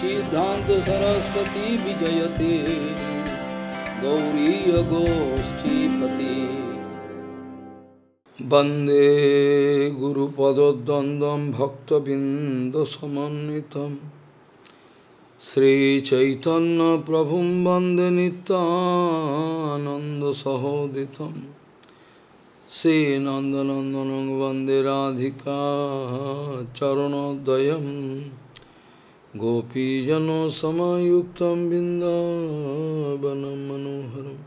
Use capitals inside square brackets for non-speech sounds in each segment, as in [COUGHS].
सिद्धान्तसरस्वतीविजयती गौरीयगोष्ठीपति वन्दे गुरुपदद्वन्द्वं भक्तबिन्दसमन्वितं। श्रीचैतन्यप्रभुं वन्दे नित्यानन्दसहोदितं। श्रीनन्दनन्दनं वन्दे राधिका चरणोदयम्। गोपीजनों समायुक्त बिंदावन मनोहर।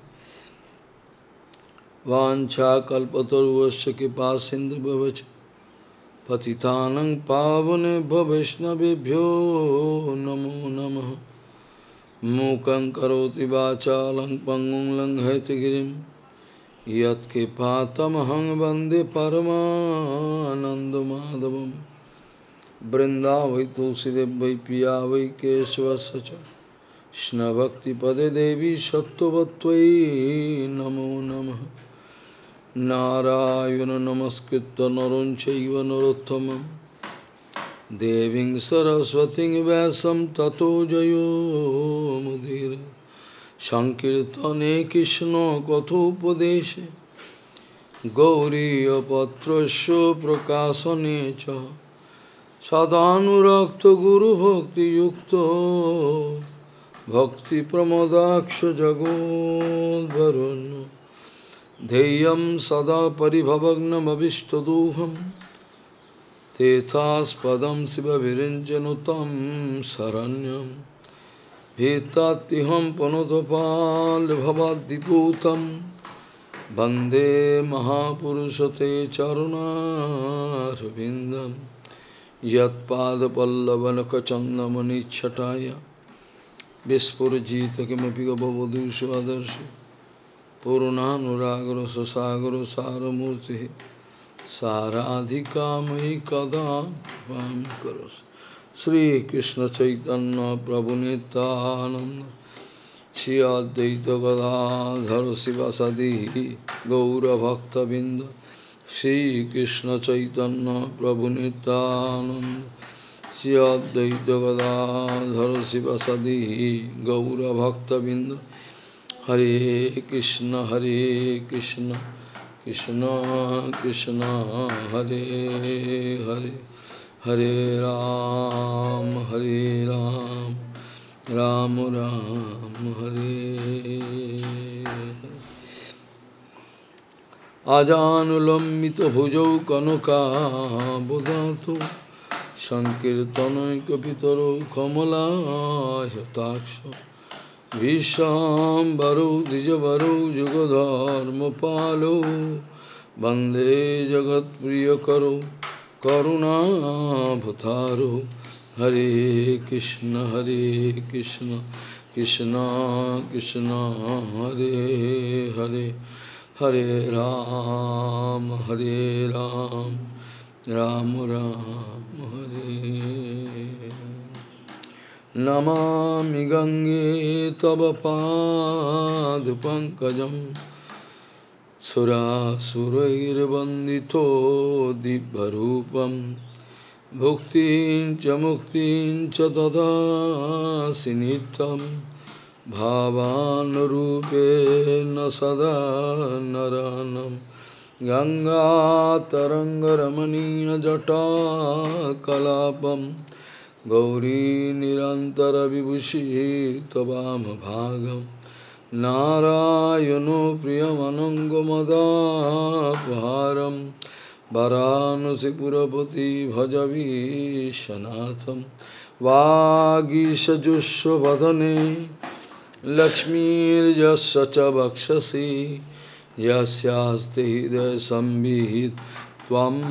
वाछा कल्पतरुश कृपा सिंधु भवच। पतितान पावन वैष्णवभ्यो नमो नम। मूक करोति वाचा लंग पंगुं लंघयतगिरी वंदे परमानंदमाधवम् परमानन्दमाधवम् वृंदावै तुलसीदेव वै पिया वै केशवस्य च कृष्णभक्तिपदे देवी सत्त्ववत्त्वयि नमो नमः नारायण नमस्कृत्य नरं चैव नरोत्तमं देवीं सरस्वतीं व्यासं ततो जयो मुदीर सङ्कीर्तने कृष्णकथोपदेशे गौरीयपत्रस्य সদানুরক্ত গুরু ভক্তি যুক্ত ভক্তি প্রমোদাক্ষ জগোদ্বরুণ ধেয়ম সদা পরিভবগ্নমীষ্টদোহম তেথাস্পদম শিব বিরঞ্জনুতম শরণ্যম ভীতাত্তিহম পুনতপাল ভবাদ্দিপূতম বন্দে মহাপুরুষতে চরণারবিন্দম यत्पादपल्लवनखचन्दमनिच्छटाय विस्फुरजित किमपि गवधूषु आदर्श पूर्णानुरागर ससागर सारमूर्ति साराधि मयि कदा कर श्री कृष्ण चैतन्य प्रभु नितानंद श्री अद्वैत गदाधर शिवसदी गौरभक्तबिंद हरे कृष्ण हरे कृष्ण कृष्ण कृष्ण हरे हरे हरे राम हरे राम राम राम আজানুলম্বিত ভুজৌ কনকাবদাত সংকীর্তনৈকিতর কমলাক্ষ ভীষাম্বরৌ দ্বিজবরৌ যুগধর্ম পালৌ বন্দে জগৎপ্রিয় করো করুণাভতারো হরে কৃষ্ণ হরে কৃষ্ণ কৃষ্ণ কৃষ্ণ, হরে Hare. Hare Ram, Hare Ram, Ram Ram, Hare Namami Gange Tava Pad Pankajam Sura Surair Bandito Dibharupam Bhuktin Chamuktin Chatada Sinitam भावानुरूपेण सदा नरानं गङ्गातरङ्गरमणीयजटाकलापं गौरी निरन्तरविभूषिः त्ववामभागं नारायणो प्रियमनङ्गमदापहारं वरानसिपुरपति भजवीशनाथं वागीशजुष्वदने लक्ष्मीर्यस्य च वक्षसि यस्यास्ति हृदयसंविहित त्वं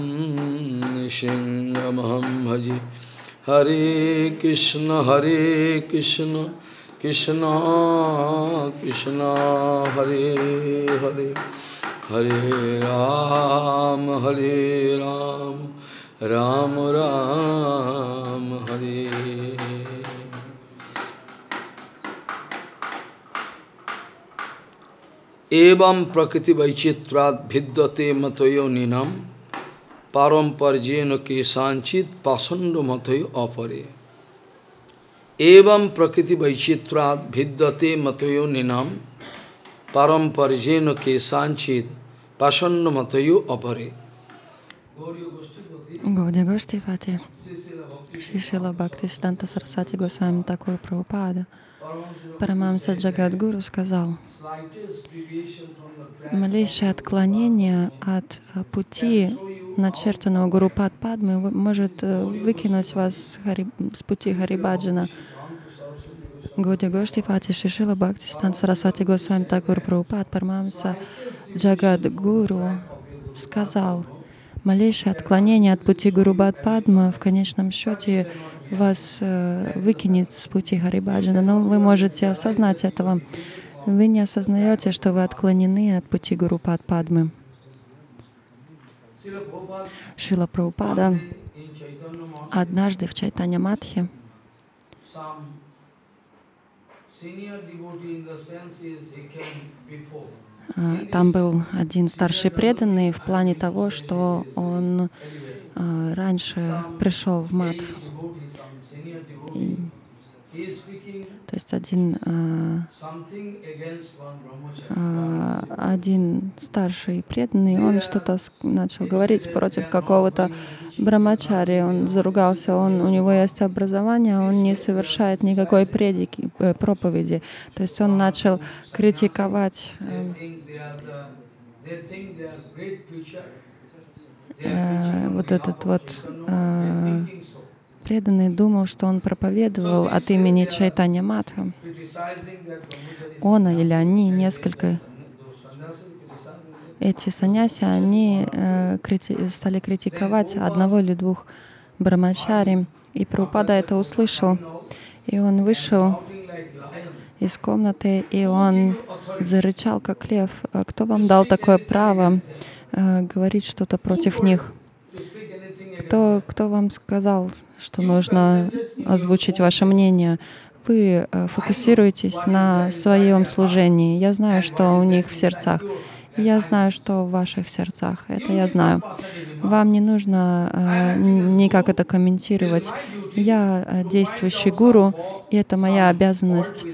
सिंहमहं भजे। हरे कृष्ण हरे कृष्ण कृष्ण कृष्ण, हरे हरे। हरे राम हरे राम राम राम। এবং প্রকৃতি বৈচিত্রাৎ ভিদ্যতে মতয় নিনম পারম্পর্যেন কেশাঞ্চিত পাষণ্ড মতয় অপরে এবং প্রকৃতি বৈচিত্রাৎ ভিদ্যতে মতয় নিনম পারম্পর্যেন কেশাঞ্চিত পাষণ্ড মতয় অপরে Гауди Гоштипати, Шишила Бхакти Сиданта Сарасати Госвами Такур Прабхупада. Парамамса Джагадгуру сказал, малейшее отклонение от пути, начертанного Гуру Падмы, может выкинуть вас с, пути Харибаджана. Годи Гоштипати Шишила Бхакти Сиданта Сарасати Госвами Такур Прабхупад, Парамамса Джагадгуру сказал, малейшее отклонение от пути Гурубат Падма в конечном счете вас выкинет с пути Харибаджана. Но вы можете осознать этого. Вы не осознаете, что вы отклонены от пути Гурупад Падмы. Шила Прабхупада однажды в Чайтанья Матхе а, там был один старший преданный в плане того, что он а, раньше пришел в мат. И, то есть один, а, один старший преданный, он что-то начал говорить против какого-то брамачари, он заругался, он, у него есть образование, он не совершает никакой предики, э, проповеди. То есть он начал критиковать э, вот этот вот э, преданный думал, что он проповедовал от имени Чайтанья Матха. Он или они, несколько эти саньяси, они э, крити стали критиковать одного или двух брамачари. И Прабхупада это услышал. И он вышел из комнаты, и он зарычал, как лев. «А кто вам дал такое право э, говорить что-то против них? Кто, кто вам сказал, что нужно озвучить ваше мнение? Вы э, фокусируетесь на своем служении. Я знаю, что у них в сердцах. Я знаю, что в ваших сердцах. Это я знаю. Вам не нужно э, никак это комментировать. Я э, действующий гуру, и это моя обязанность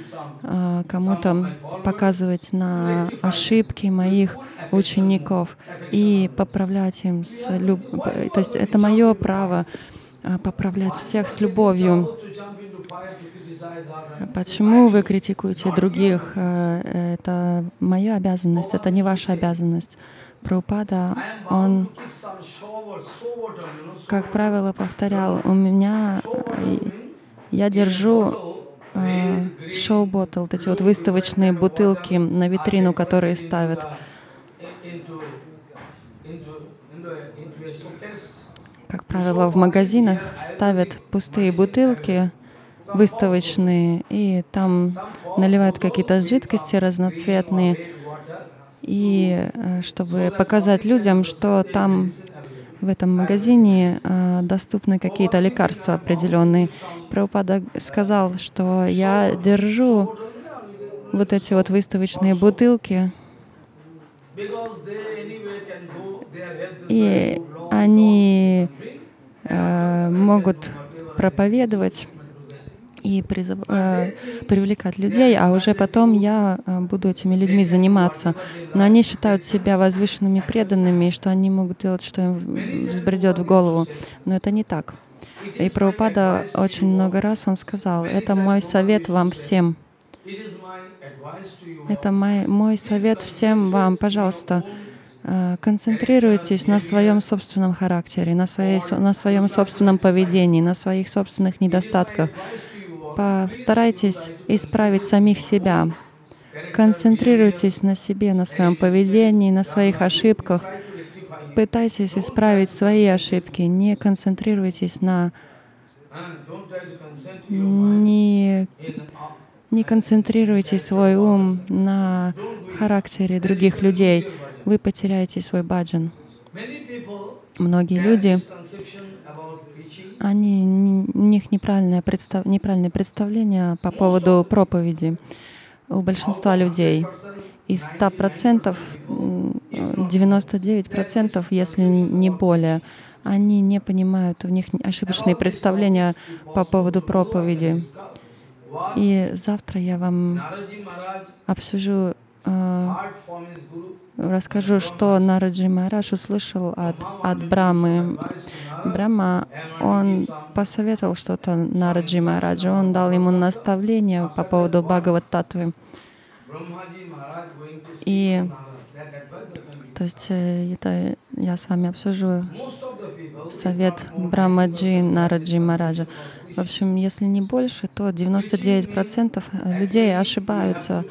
э, кому-то показывать на ошибки моих учеников и поправлять им с люб... То есть это мое право э, поправлять всех с любовью. Почему вы критикуете других? Э, это моя обязанность, это не ваша обязанность. Прабхупада, он, как правило, повторял, у меня, я держу э, шоу-ботл, вот эти вот выставочные бутылки на витрину, которые ставят. Как правило, в магазинах ставят пустые бутылки, выставочные, и там наливают какие-то жидкости разноцветные, и э, чтобы показать людям, что там в этом магазине э, доступны какие-то лекарства определенные. Прабхупада сказал, что я держу вот эти вот выставочные бутылки, и они могут проповедовать и призыв, э, привлекать людей, а уже потом я э, буду этими людьми заниматься. Но они считают себя возвышенными преданными, что они могут делать, что им взбредет в голову. Но это не так. И Прабхупада очень много раз он сказал, это мой совет вам всем. Это мой, мой совет всем вам, пожалуйста, э, концентрируйтесь на своем собственном характере, на, своей, на своем собственном поведении, на своих собственных недостатках. Постарайтесь исправить самих себя. Концентрируйтесь на себе, на своем поведении, на своих ошибках. Пытайтесь исправить свои ошибки. Не концентрируйтесь на... Не, не концентрируйте свой ум на характере других людей. Вы потеряете свой баджан. Многие люди они, у них неправильное, представ, неправильное представление по поводу проповеди у большинства людей. Из 100%, 99%, если не более, они не понимают, у них ошибочные представления по поводу проповеди. И завтра я вам обсужу, э, расскажу, что Нараджи Махарадж услышал от, от Брамы. Брахма, он посоветовал что-то Нараджи Махараджу, он дал ему наставление по поводу Бхагават Татвы. И то есть э, это я с вами обсужу совет Брамаджи Нараджи Мараджа. В общем, если не больше, то 99% людей ошибаются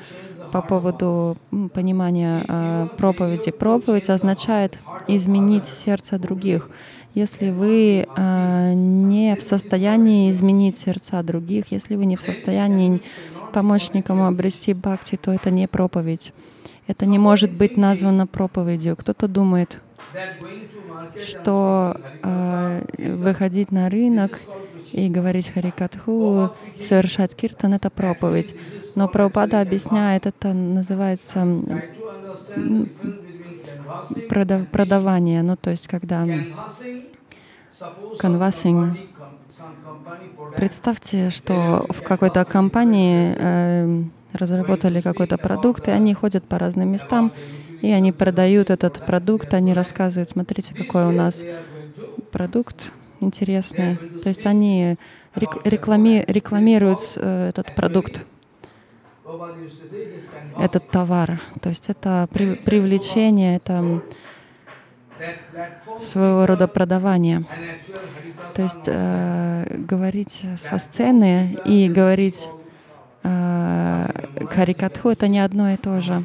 по поводу понимания э, проповеди. Проповедь означает изменить сердце других. Если вы э, не в состоянии изменить сердца других, если вы не в состоянии помочь никому обрести бхакти, то это не проповедь. Это не может быть названо проповедью. Кто-то думает, что э, выходить на рынок и говорить Харикатху, совершать киртан — это проповедь. Но Прабхупада объясняет, это называется м, try to understand the difference between canvassing прода- продавание. Ну, то есть, когда product, представьте, что в какой-то компании э, разработали какой-то продукт, и они ходят по разным местам, и они продают этот продукт, они рассказывают, смотрите, какой у нас продукт интересный. То есть они рек- реклами- рекламируют э, этот продукт, этот товар. То есть это при- привлечение, это своего рода продавание. То есть э, говорить со сцены и говорить э, Харикатху — это не одно и то же.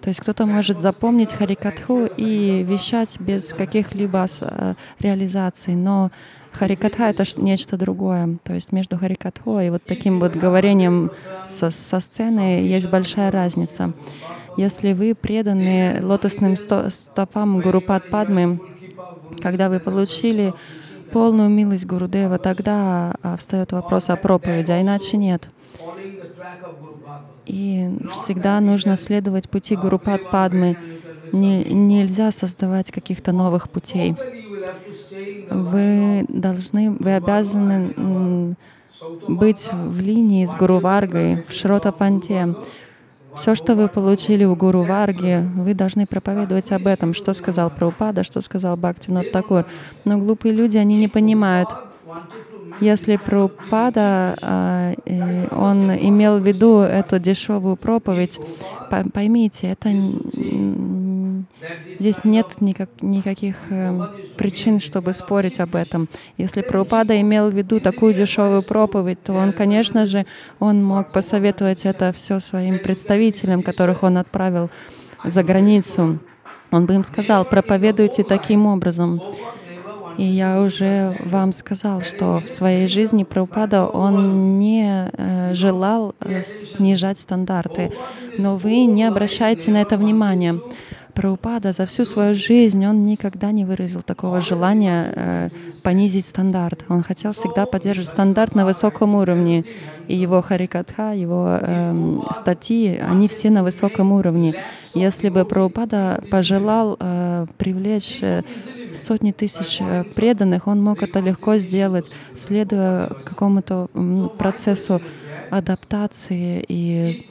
То есть кто-то может запомнить Харикатху и вещать без каких-либо э, реализаций, но Харикатха — это нечто другое. То есть между Харикатху и вот таким вот говорением со, со сцены есть большая разница. Если вы преданы лотосным сто- стопам Гурупад Падмы, когда вы получили полную милость Гурудева, тогда а, встает вопрос о проповеди, а иначе нет. И всегда нужно следовать пути Гурупад Падмы. Не- нельзя создавать каких-то новых путей. Вы должны, вы обязаны быть в линии с Гуру Варгой, в Шрота Панте. Все, что вы получили у Гуру Варги, вы должны проповедовать об этом, что сказал Прабхупада, что сказал Бхактивинод Такур. Но глупые люди, они не понимают. Если Прабхупада, а, он имел в виду эту дешевую проповедь, по- поймите, это здесь нет никак, никаких э, причин, чтобы спорить об этом. Если Прабхупада имел в виду такую дешевую проповедь, то он, конечно же, он мог посоветовать это все своим представителям, которых он отправил за границу. Он бы им сказал, проповедуйте таким образом. И я уже вам сказал, что в своей жизни Прабхупада, он не э, желал э, снижать стандарты, но вы не обращайте на это внимания. Прабхупада за всю свою жизнь, он никогда не выразил такого желания э, понизить стандарт. Он хотел всегда поддерживать стандарт на высоком уровне. И его харикатха, его эм, статьи, они все на высоком уровне. Если бы Прабхупада пожелал э, привлечь э, сотни тысяч э, преданных, он мог это легко сделать, следуя какому-то процессу адаптации и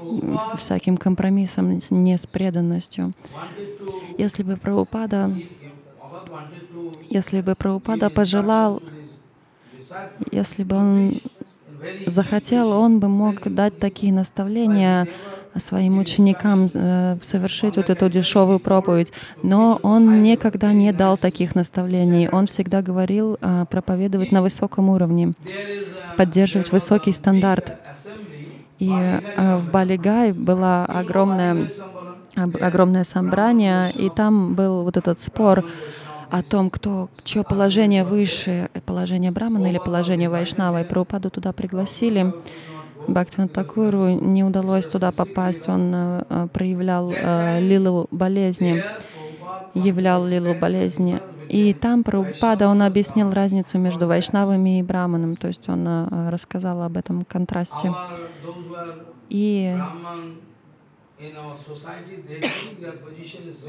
всяким компромиссам, не с преданностью. Если бы Прабхупада, если бы Прабхупада пожелал, если бы он захотел, он бы мог дать такие наставления своим ученикам э, совершить вот эту дешевую проповедь. Но он никогда не дал таких наставлений. Он всегда говорил э, проповедовать на высоком уровне, поддерживать высокий стандарт. И э, в Балигай была огромная, об- огромное собрание, и там был вот этот спор о том, кто, чье положение выше, положение Брамана или положение Вайшнава. И Прабхупаду туда пригласили. Бхактиван Такуру не удалось туда попасть. Он э, проявлял э, лилу болезни, являл лилу болезни. И там Прабхупада, он объяснил разницу между Вайшнавами и Браманом. То есть он э, рассказал об этом контрасте. И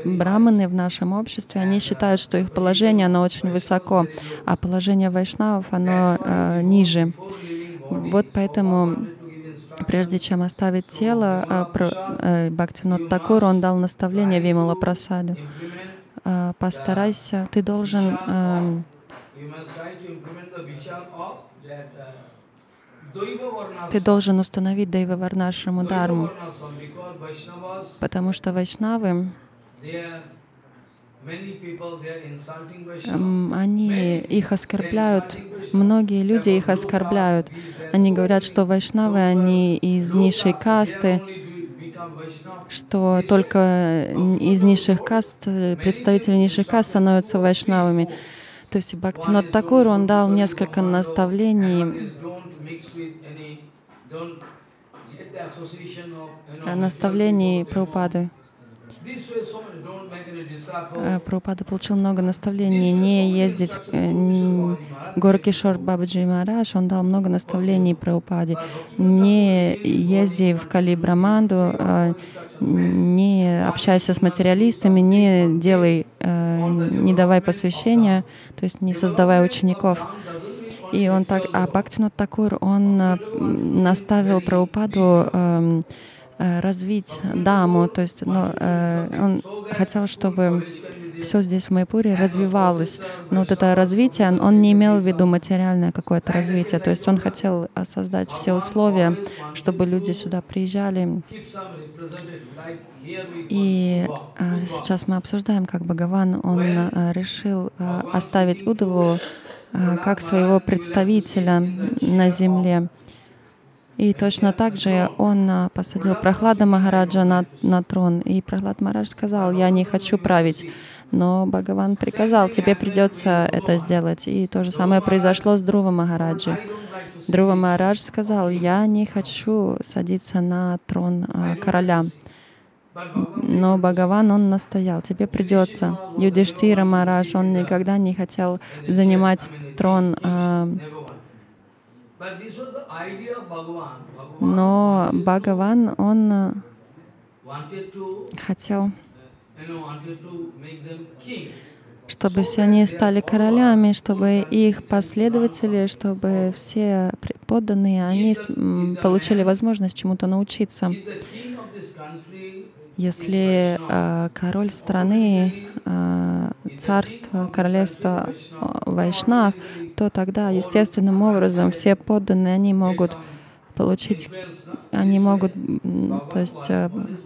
браманы в нашем обществе, они считают, что их положение, оно очень высоко, а положение вайшнавов, оно э, ниже. Вот поэтому Прежде чем оставить тело, про- э, Бхактивинод Такур, он дал наставление Вимала Прасаду. А, Постарайся, ты должен эм, ты должен установить Дайва Варнашраму Daiva Дарму, потому что вайшнавы, they are, many people, they are insulting Vaishnavas. м, они их оскорбляют, многие люди их оскорбляют. Они говорят, что вайшнавы, они из низшей касты, что только из низших каст, э, представители низших каст становятся вайшнавами. То есть Бхактинот Такур, он дал несколько наставлений, э, наставлений Прабхупады. Э, Прабхупада получил много наставлений не ездить. Горкишор Бабаджи Маharaj, он дал много наставлений Прабхупаде. Не езди в Калибраманду, э, не общайся с материалистами, не делай, э, не давай посвящения, то есть не создавай учеников. И он так, а Бхактинот Такур, он э, наставил Прабхупаду эм, э, развить даму, то есть э, он хотел, чтобы все здесь в Майпуре развивалось. Но вот это развитие, он- не имел в виду материальное какое-то развитие, то есть он хотел э, создать все условия, чтобы люди сюда приезжали. И э, сейчас мы обсуждаем, как Бхагаван, он э, решил оставить Удову как своего представителя на земле. И точно так же он а, посадил Прохлада Махараджа на, на трон. И Прохлад Махарадж сказал, я не хочу править. Но Бхагаван приказал, тебе придется это сделать. И то же самое произошло с Друва Махараджи. Друва Махарадж сказал, я не хочу садиться на трон а, короля. Но Бхагаван, он настоял, тебе придется. Юдиштира Махарадж, он никогда не хотел занимать трон а, но Бхагаван, он хотел, чтобы все они стали королями, чтобы их последователи, чтобы все подданные, они получили возможность чему-то научиться. Если э, король страны, э, царство, королевство Вайшнав, то тогда естественным образом все подданные, они могут получить, они могут, то есть эм,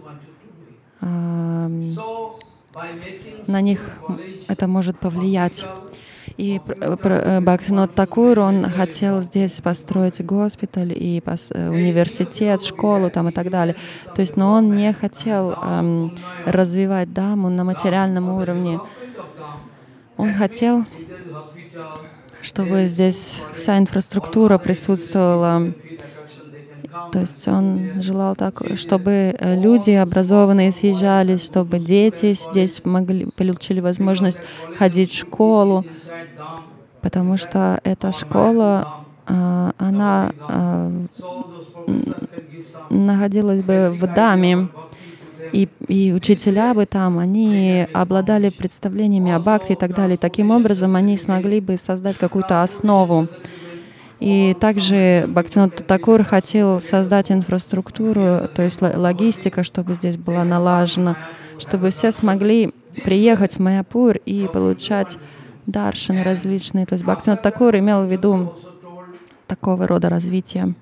на них это может повлиять. И э, Бхактинот Такур, он хотел здесь построить госпиталь и э, университет, школу там и так далее. То есть, но он не хотел эм, развивать даму на материальном уровне. Он хотел, чтобы здесь вся инфраструктура присутствовала. То есть он желал так, чтобы э, люди образованные съезжались, чтобы дети здесь могли, получили возможность ходить в школу, потому что эта школа, а, она м, находилась бы в Даме, и, и учителя бы там, они обладали представлениями о бхакти и так далее. Таким образом, они смогли бы создать какую-то основу. И также Бхактинот Такур хотел создать инфраструктуру, то есть ло- логистика, чтобы здесь была налажена, чтобы все смогли приехать в Майяпур и получать даршины различные. То есть Бхактинот Такур имел в виду такого рода развитие.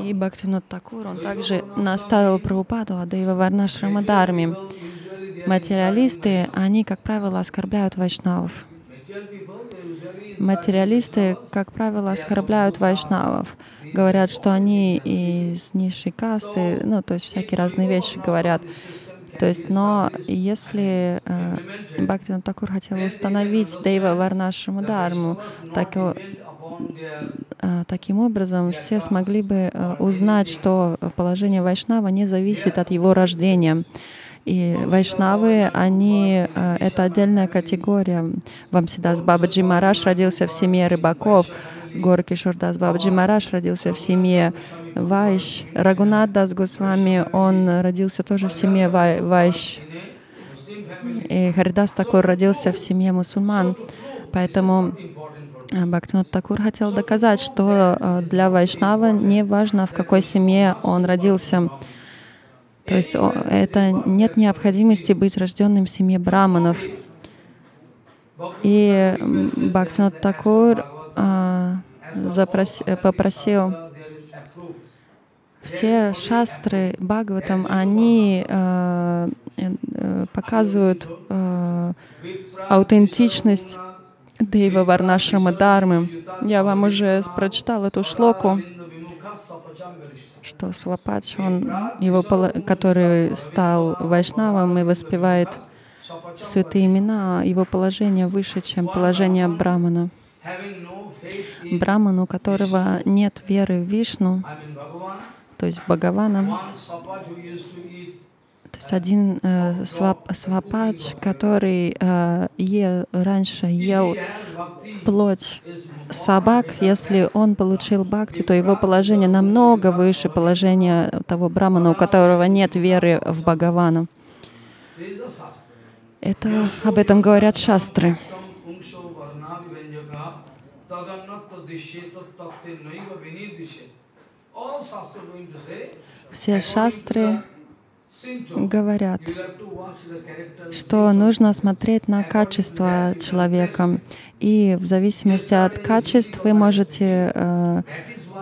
И Бхактинот Такур, он также наставил Прабхупаду Адайва Варнашрама Дарми. Материалисты, они, как правило, оскорбляют вайшнавов. Материалисты, как правило, оскорбляют вайшнавов. Говорят, что они из низшей касты, ну, то есть всякие разные вещи говорят. То есть, но если э, Бхактивинод Такур хотел установить Дейва Варнашраму Дарму, так, э, таким образом все смогли бы э, узнать, что положение Вайшнава не зависит от его рождения. И вайшнавы, они э, это отдельная категория. Вамсидас Бабаджи Мараш родился в семье рыбаков. Горки Шурдас Бабаджи Мараш родился в семье Вайш. Рагунат Дас Госвами, он родился тоже в семье Вай- Вайш. И Харидас Такур родился в семье мусульман. Поэтому Бхактинат Такур хотел доказать, что э, для Вайшнава не важно, в какой семье он родился. То есть это нет необходимости быть рожденным в семье браманов. И Бхактинат Такур а, запрос, попросил все шастры Бхагаватам, они э, э, показывают э, аутентичность Дейва Варнашрама Дармы. Я вам уже прочитал эту шлоку, что Свапач, он, его, который стал вайшнавом и воспевает святые имена, его положение выше, чем положение Брамана. Браману, у которого нет веры в Вишну, то есть в Бхагавана, есть один э, свап, свапач, который э, е, раньше ел плоть собак, если он получил бхакти, то его положение намного выше положения того брамана, у которого нет веры в Бхагавана. Это об этом говорят шастры. Все шастры говорят, что нужно смотреть на качество человека. И в зависимости от качеств вы можете э,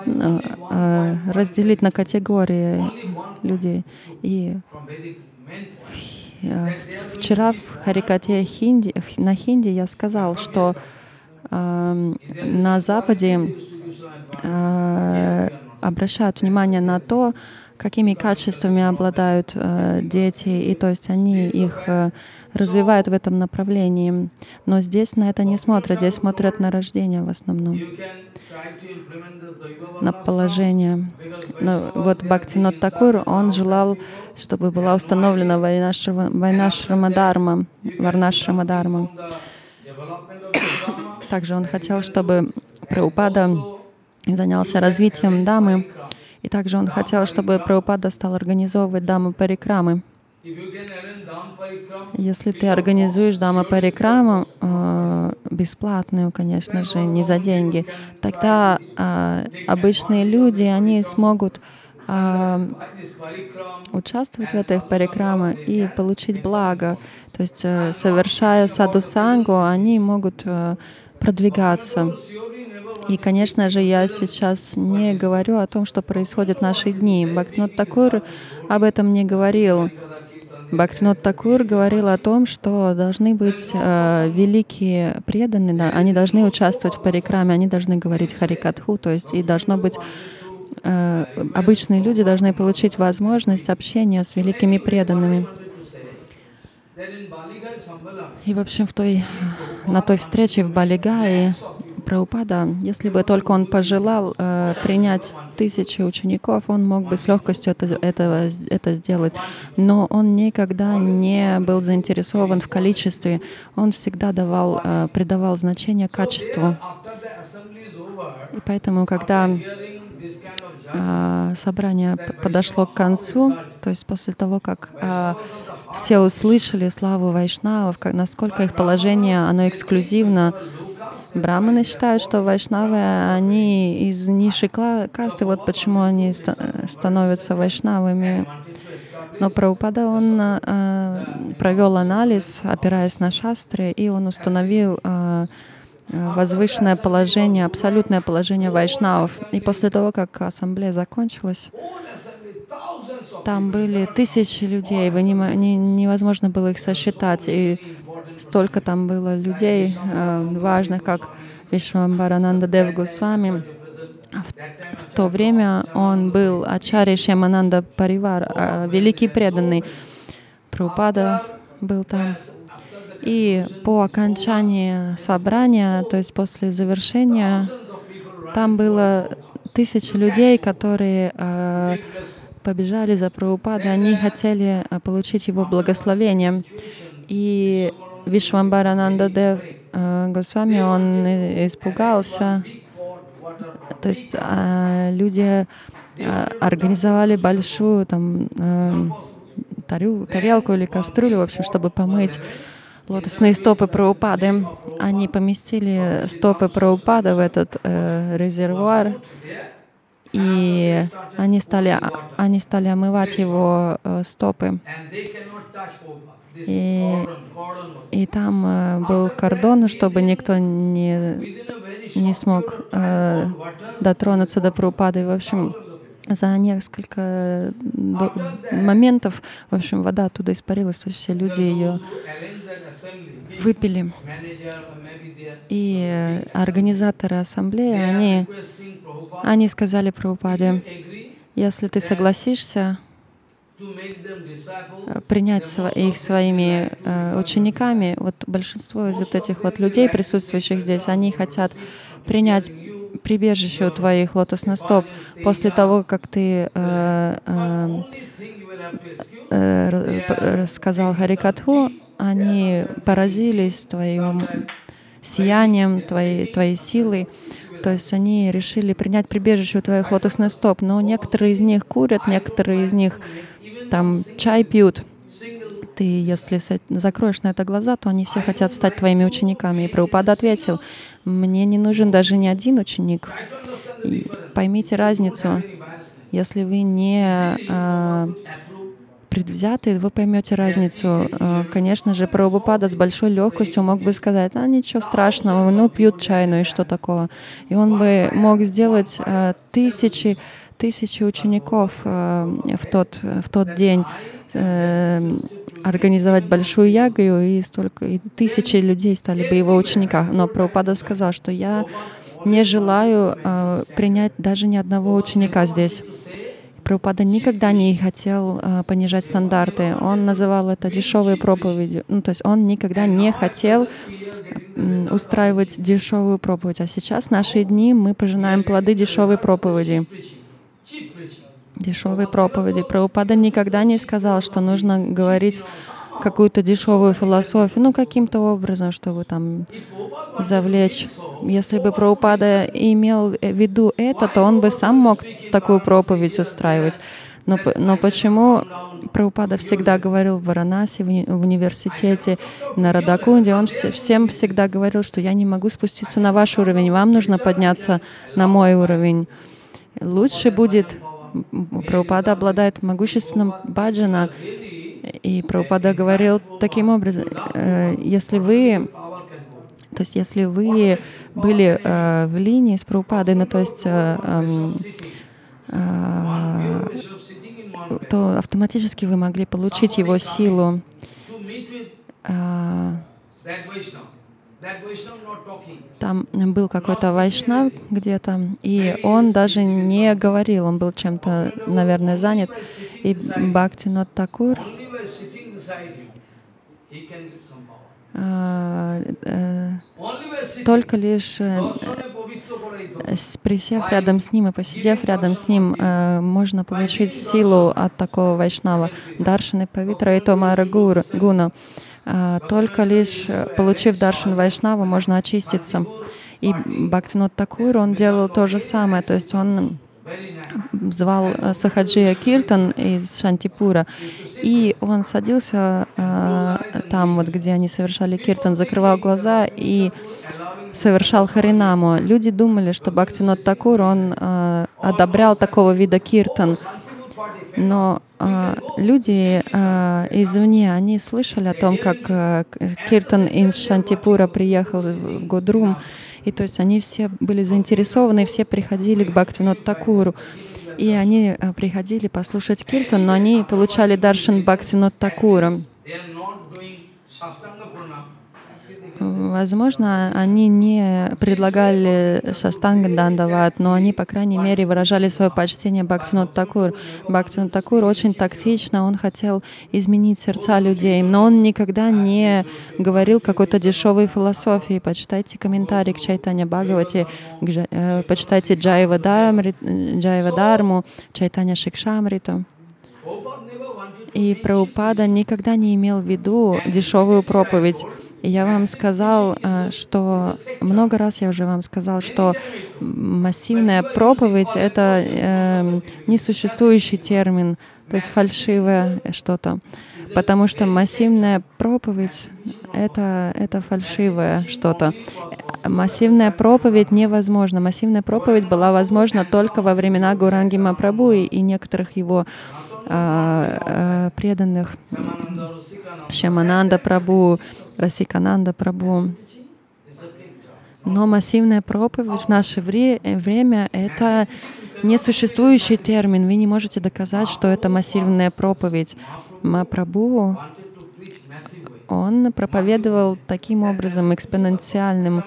э, разделить на категории людей. И э, вчера в Харикате хинди, на хинди я сказал, что э, на Западе э, обращают внимание на то, какими качествами обладают э, дети, и то есть они их э, развивают в этом направлении. Но здесь на это не смотрят, здесь смотрят на рождение в основном, на положение. Но вот Бхактинот Такур, он желал, чтобы была установлена война Шрамадарма, Варна Шрамадарма. Также он хотел, чтобы Прабхупада занялся развитием дамы, и также он хотел, чтобы Прабхупада стал организовывать дамы парикрамы. Если ты организуешь дамы парикраму, э, бесплатную, конечно же, не за деньги, тогда э, обычные люди, они смогут э, участвовать в этой парикраме и получить благо. То есть, э, совершая саду-сангу, они могут э, продвигаться. И, конечно же, я сейчас не говорю о том, что происходит в наши дни. Бхактинот Такур об этом не говорил. Бхактинот Такур говорил о том, что должны быть э, великие преданные, да, они должны участвовать в парикраме, они должны говорить харикатху, то есть и должно быть э, обычные люди должны получить возможность общения с великими преданными. И, в общем, в той, на той встрече в Балигае Прабхупада, если бы только он пожелал э, принять тысячи учеников, он мог бы с легкостью это, это, это сделать. Но он никогда не был заинтересован в количестве. Он всегда давал, э, придавал значение качеству. И поэтому, когда э, собрание подошло к концу, то есть после того, как э, все услышали славу вайшнавов, как, насколько их положение, оно эксклюзивно, Браманы считают, что вайшнавы, они из низшей касты, вот почему они становятся вайшнавами. Но Прабхупада, он э, провел анализ, опираясь на шастры, и он установил э, возвышенное положение, абсолютное положение вайшнавов. И после того, как ассамблея закончилась, там были тысячи людей, вы не, не, невозможно было их сосчитать. И столько там было людей э, важных, как Вишвамбарананда Дев Госвами. В, в то время он был Ачари Шемананда Паривар, э, великий преданный. Прабхупада был там. И по окончании собрания, то есть после завершения, там было тысячи людей, которые э, побежали за Прабхупадой, они хотели э, получить его благословение. И Вишвамбарананда Дев э, Госвами, он испугался. То есть э, люди организовали большую там тарелку или кастрюлю, в общем, чтобы помыть лотосные стопы Прабхупады. Они поместили стопы Прабхупады в этот э, резервуар, и они стали, они стали омывать его э, стопы. И, и там э, был кордон, чтобы никто не, не смог э, дотронуться до Прабхупады. В общем, за несколько до, моментов, в общем, вода оттуда испарилась, то есть все люди ее выпили. И организаторы ассамблеи, они, они сказали Прабхупаде, если ты согласишься принять их своими э, учениками, вот большинство из вот этих вот людей, присутствующих здесь, они хотят принять прибежище у твоих лотосных стоп. после того, как ты э, э, э, рассказал Харикатху, они поразились твоим сиянием, твоей, твоей силой. То есть они решили принять прибежище у твоих лотосных стоп. Но некоторые из них курят, некоторые из них там чай пьют. Ты, если закроешь на это глаза, то они все хотят стать твоими учениками. И Прабхупада ответил, мне не нужен даже не один ученик. И поймите разницу. Если вы не а, предвзяты, вы поймете разницу. А, конечно же, Прабхупада с большой легкостью мог бы сказать, а ничего страшного, ну пьют чай, ну и что такого. И он бы мог сделать а, тысячи, тысячи учеников а, в тот, в тот день э, организовать большую ягою, и столько и тысячи людей стали бы его учениками. Но Прабхупада сказал, что я не желаю э, принять даже ни одного ученика здесь. Прабхупада никогда не хотел э, понижать стандарты. Он называл это дешевые проповеди. Ну, то есть он никогда не хотел э, устраивать дешевую проповедь. А сейчас, в наши дни, мы пожинаем плоды дешевой проповеди дешевой проповеди. Прабхупада никогда не сказал, что нужно говорить какую-то дешевую философию, ну, каким-то образом, чтобы там завлечь. Если бы Прабхупада имел в виду это, то он бы сам мог такую проповедь устраивать. Но, но почему Прабхупада всегда говорил в Варанаси, в, уни в университете, на Радакунде, он всем всегда говорил, что я не могу спуститься на ваш уровень, вам нужно подняться на мой уровень. Лучше будет Прабхупада обладает могущественным баджана, и Прабхупада говорил таким образом, э, если вы, то есть если вы были э, в линии с Прабхупадой, ну то есть э, эм, то автоматически вы могли получить его силу. Там был какой-то вайшнав где-то, и он даже не говорил, он был чем-то, наверное, занят. И Бхактинот Такур а, э, только лишь э, присев рядом с ним и посидев рядом с ним, э, можно получить силу от такого вайшнава. Даршаны Павитра и Томара Гуна. А, только лишь э, получив даршан Вайшнава, можно очиститься. И Бхактинот Такур, он делал то же самое, то есть он звал э, Сахаджия Киртан из Шантипура, и он садился э, там, вот где они совершали киртан, закрывал глаза и совершал харинаму. Люди думали, что Бхактинот Такур, он э, одобрял такого вида киртан, но э, люди э, извне, они слышали о том, как э, Киртан из Шантипура приехал в Годрум, и то есть они все были заинтересованы, все приходили к Бхактивинод Такуру. И они э, приходили послушать Киртан, но они получали даршан Бхактивинод Такура. Возможно, они не предлагали састанга дандават, но они, по крайней мере, выражали свое почтение Бхактинот Такур. Бхактинот Такур очень тактично, он хотел изменить сердца людей, но он никогда не говорил какой-то дешевой философии. Почитайте комментарий к Чайтане Бхагавати, э, почитайте Джайва, Дармри, Джайва Дарму, Чайтаня Шикшамриту. И Прабхупада никогда не имел в виду дешевую проповедь. Я вам сказал, э, что много раз я уже вам сказал, что массивная проповедь — это э, несуществующий термин, то есть фальшивое что-то. потому что массивная проповедь — это, это фальшивое что-то. Массивная проповедь невозможна. Массивная проповедь была возможна только во времена Гуранги Мапрабху и, и некоторых его а, а, преданных Шамананда Прабу, Расикананда Прабу. Но массивная проповедь в наше вре- время — это несуществующий термин. Вы не можете доказать, что это массивная проповедь. Мапрабху, он проповедовал таким образом, экспоненциальным.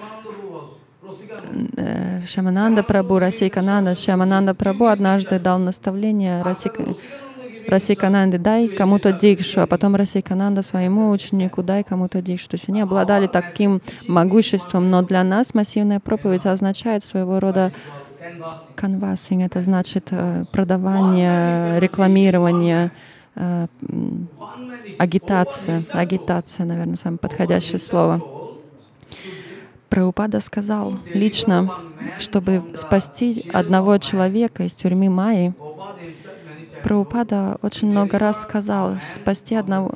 Э, Шамананда Прабу, Расикананда. Шамананда Прабу однажды дал наставление Расик... Расикананде, дай кому-то дикшу, а потом Расикананда своему ученику, дай кому-то дикшу. То есть они обладали таким могуществом, но для нас массивная проповедь означает своего рода canvassing, это значит э, продавание, рекламирование, э, агитация, агитация, наверное, самое подходящее слово. Прабхупада сказал лично, чтобы спасти одного человека из тюрьмы Майи, Прабхупада очень много раз сказал, спасти одного,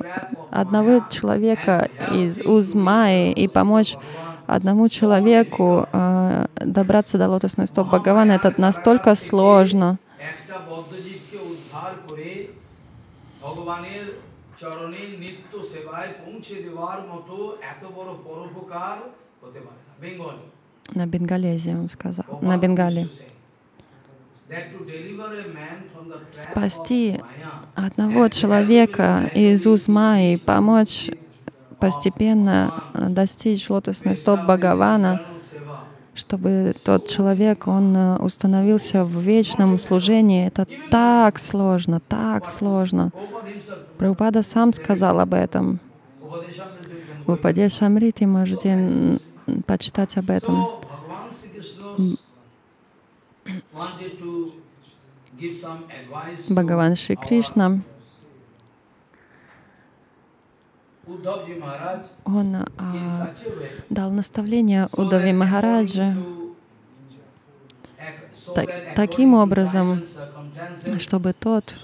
одного человека из уз Майи и помочь одному человеку э, добраться до лотосной стоп Бхагавана, это настолько сложно. На бенгалезе он сказал, на бенгале спасти одного человека из Узма и помочь постепенно достичь лотосной стоп Бхагавана, чтобы тот человек, он установился в вечном служении. Это так сложно, так сложно. Прабхупада сам сказал об этом. В Упадеш Амрите можете почитать об этом. Бхагаван Шри Кришна, он а, дал наставление Удави Махараджи. та, таким образом, чтобы тот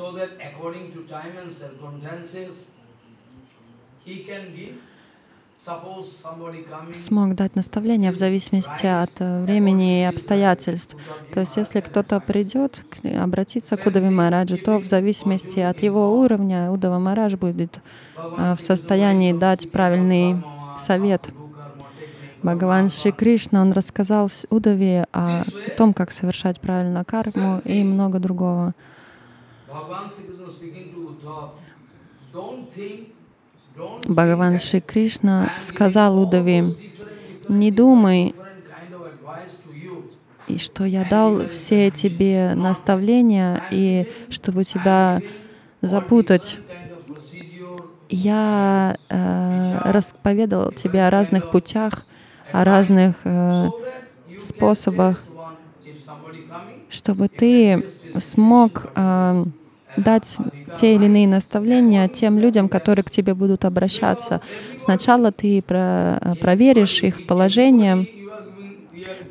смог дать наставление в зависимости от э, времени и обстоятельств. То есть если кто-то придет, обратиться к Удави Мараджу, то в зависимости от его уровня Удава Марадж будет э, в состоянии дать правильный совет. Бхагаван Шри Кришна, он рассказал Удаве о том, как совершать правильно карму и много другого. Бхагаван Шри Кришна сказал Удави, не думай, и что я дал все тебе наставления, и чтобы тебя запутать. Я э, расповедал тебе о разных путях, о разных э, способах, чтобы ты смог э, дать те или иные наставления тем людям, которые к тебе будут обращаться. Сначала ты про проверишь их положение,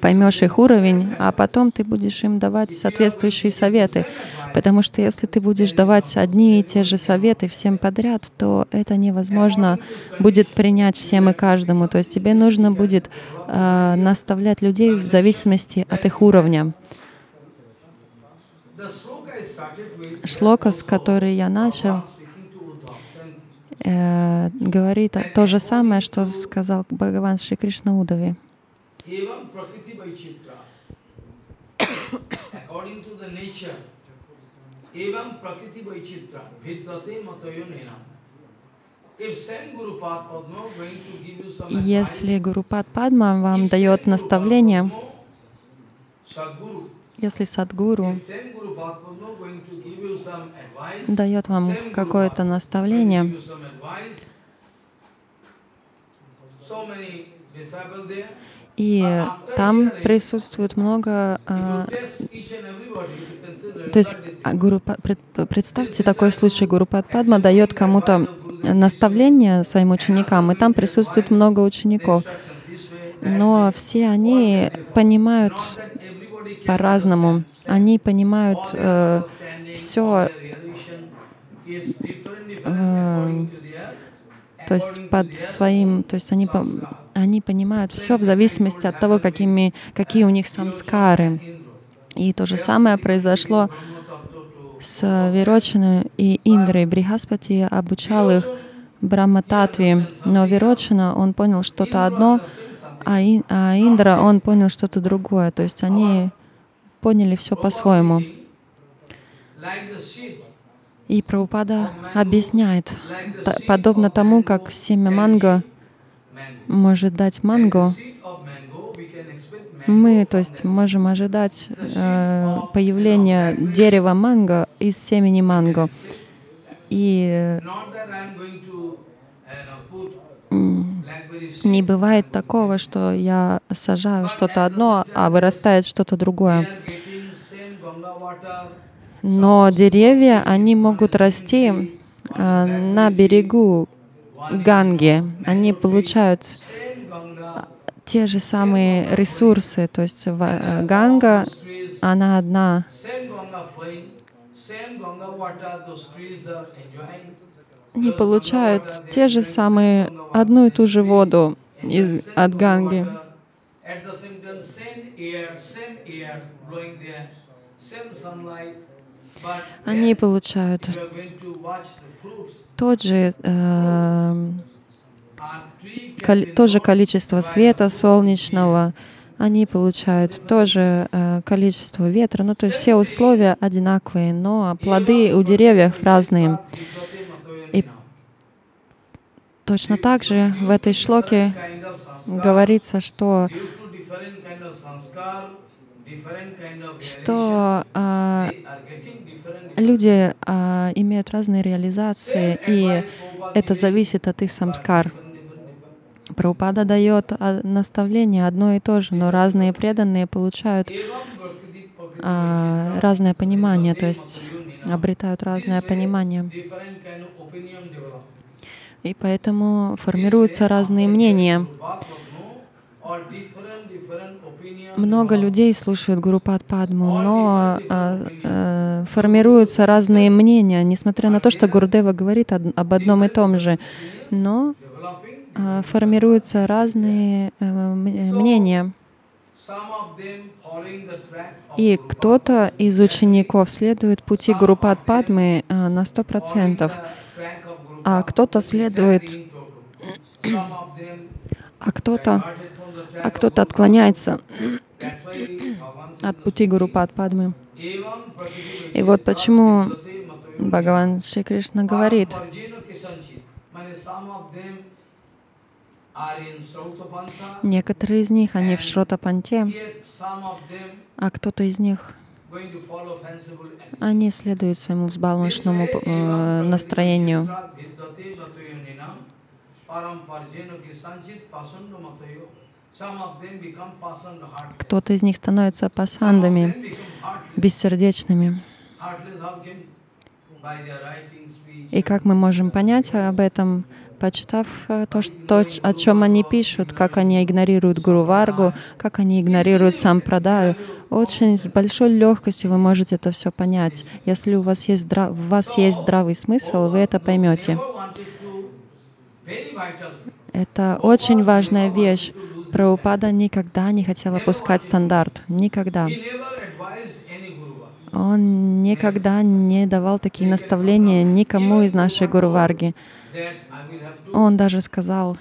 поймешь их уровень, а потом ты будешь им давать соответствующие советы. Потому что если ты будешь давать одни и те же советы всем подряд, то это невозможно будет принять всем и каждому. То есть тебе нужно будет э, наставлять людей в зависимости от их уровня. Шлока, с которой я начал, э, говорит то же самое, что сказал Бхагаван Шри Кришна Удави. Если Гурупад Падма вам дает наставление, если Садгуру дает вам какое-то наставление, и там присутствует много... А, то есть а, гуру, представьте такой случай, Гуру Падма дает кому-то наставление своим ученикам, и там присутствует много учеников. Но все они понимают по-разному. Они понимают э, все э, то есть под своим, то есть они, они понимают все в зависимости от того, какими, какие у них самскары. И то же самое произошло с Вирочиной и Индрой. Брихаспати обучал их Брахмататве, но Вирочина, он понял что-то одно, а, Ин- а Индра, он понял что-то другое. То есть они поняли все по-своему. И Прабхупада объясняет, подобно тому, как семя манго может дать манго, мы, то есть, можем ожидать э, появления дерева манго из семени манго. И не бывает такого, что я сажаю что-то одно, а вырастает что-то другое. Но деревья, они могут расти э, на берегу Ганги. Они получают Ganga те же самые ресурсы. То есть э, Ганга, она одна. Они получают те же самые, одну и ту же воду из, от Ганги. Они получают тот же, э, то же количество света солнечного, они получают тоже э, количество ветра. Ну, то есть все условия одинаковые, но плоды у деревьев разные. Точно так же в этой шлоке говорится, что, что а, люди а, имеют разные реализации, и это зависит от их самскар. Прабхупада дает а, наставление одно и то же, но разные преданные получают а, разное понимание, то есть обретают разное понимание. И поэтому формируются разные мнения. Много людей слушают Гуру Падму, но а, а, формируются разные мнения, несмотря на то, что Гурдева говорит об одном и том же. Но а, формируются разные э, э, мнения. И кто-то из учеников следует пути Гуру Падмы а, на сто процентов, the track of Guru а кто-то следует, а кто-то, а кто-то отклоняется от пути Гуру Падмы. И вот почему Бхагаван Шри Кришна говорит, некоторые из них, они в of them а кто-то из них, они следуют своему взбалмошному э, настроению. Кто-то из них становится пасандами, бессердечными. И как мы можем понять об этом, почитав э, то, что, о чем они пишут, как они игнорируют Гуру Варгу, как они игнорируют сам Прадаю. Очень с большой легкостью вы можете это все понять. Если у вас есть, здра- в вас есть здравый смысл, вы это поймете. Это очень важная вещь. Прабхупада никогда не хотел опускать стандарт. Никогда. Он никогда не давал такие наставления никому из нашей Гуру Варги. That I will have to Он даже сказал,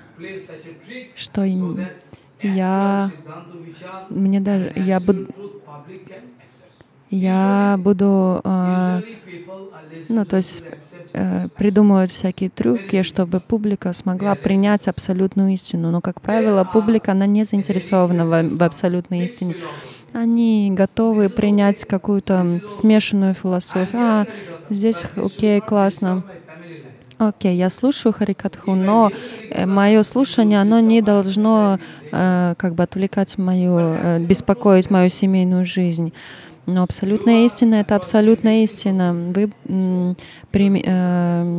что я, мне даже, я, буд- я буду а, ну, то есть э, придумывают всякие трюки, чтобы публика смогла принять абсолютную истину. Но, как правило, публика, она не заинтересована в абсолютной истине. Они готовы принять какую-то смешанную философию. А, здесь, окей, классно. Окей, я слушаю Харикатху, но мое слушание, оно не должно э, как бы отвлекать мою, э, беспокоить мою семейную жизнь. Но абсолютная истина — это абсолютная истина. Вы, м, прими- э,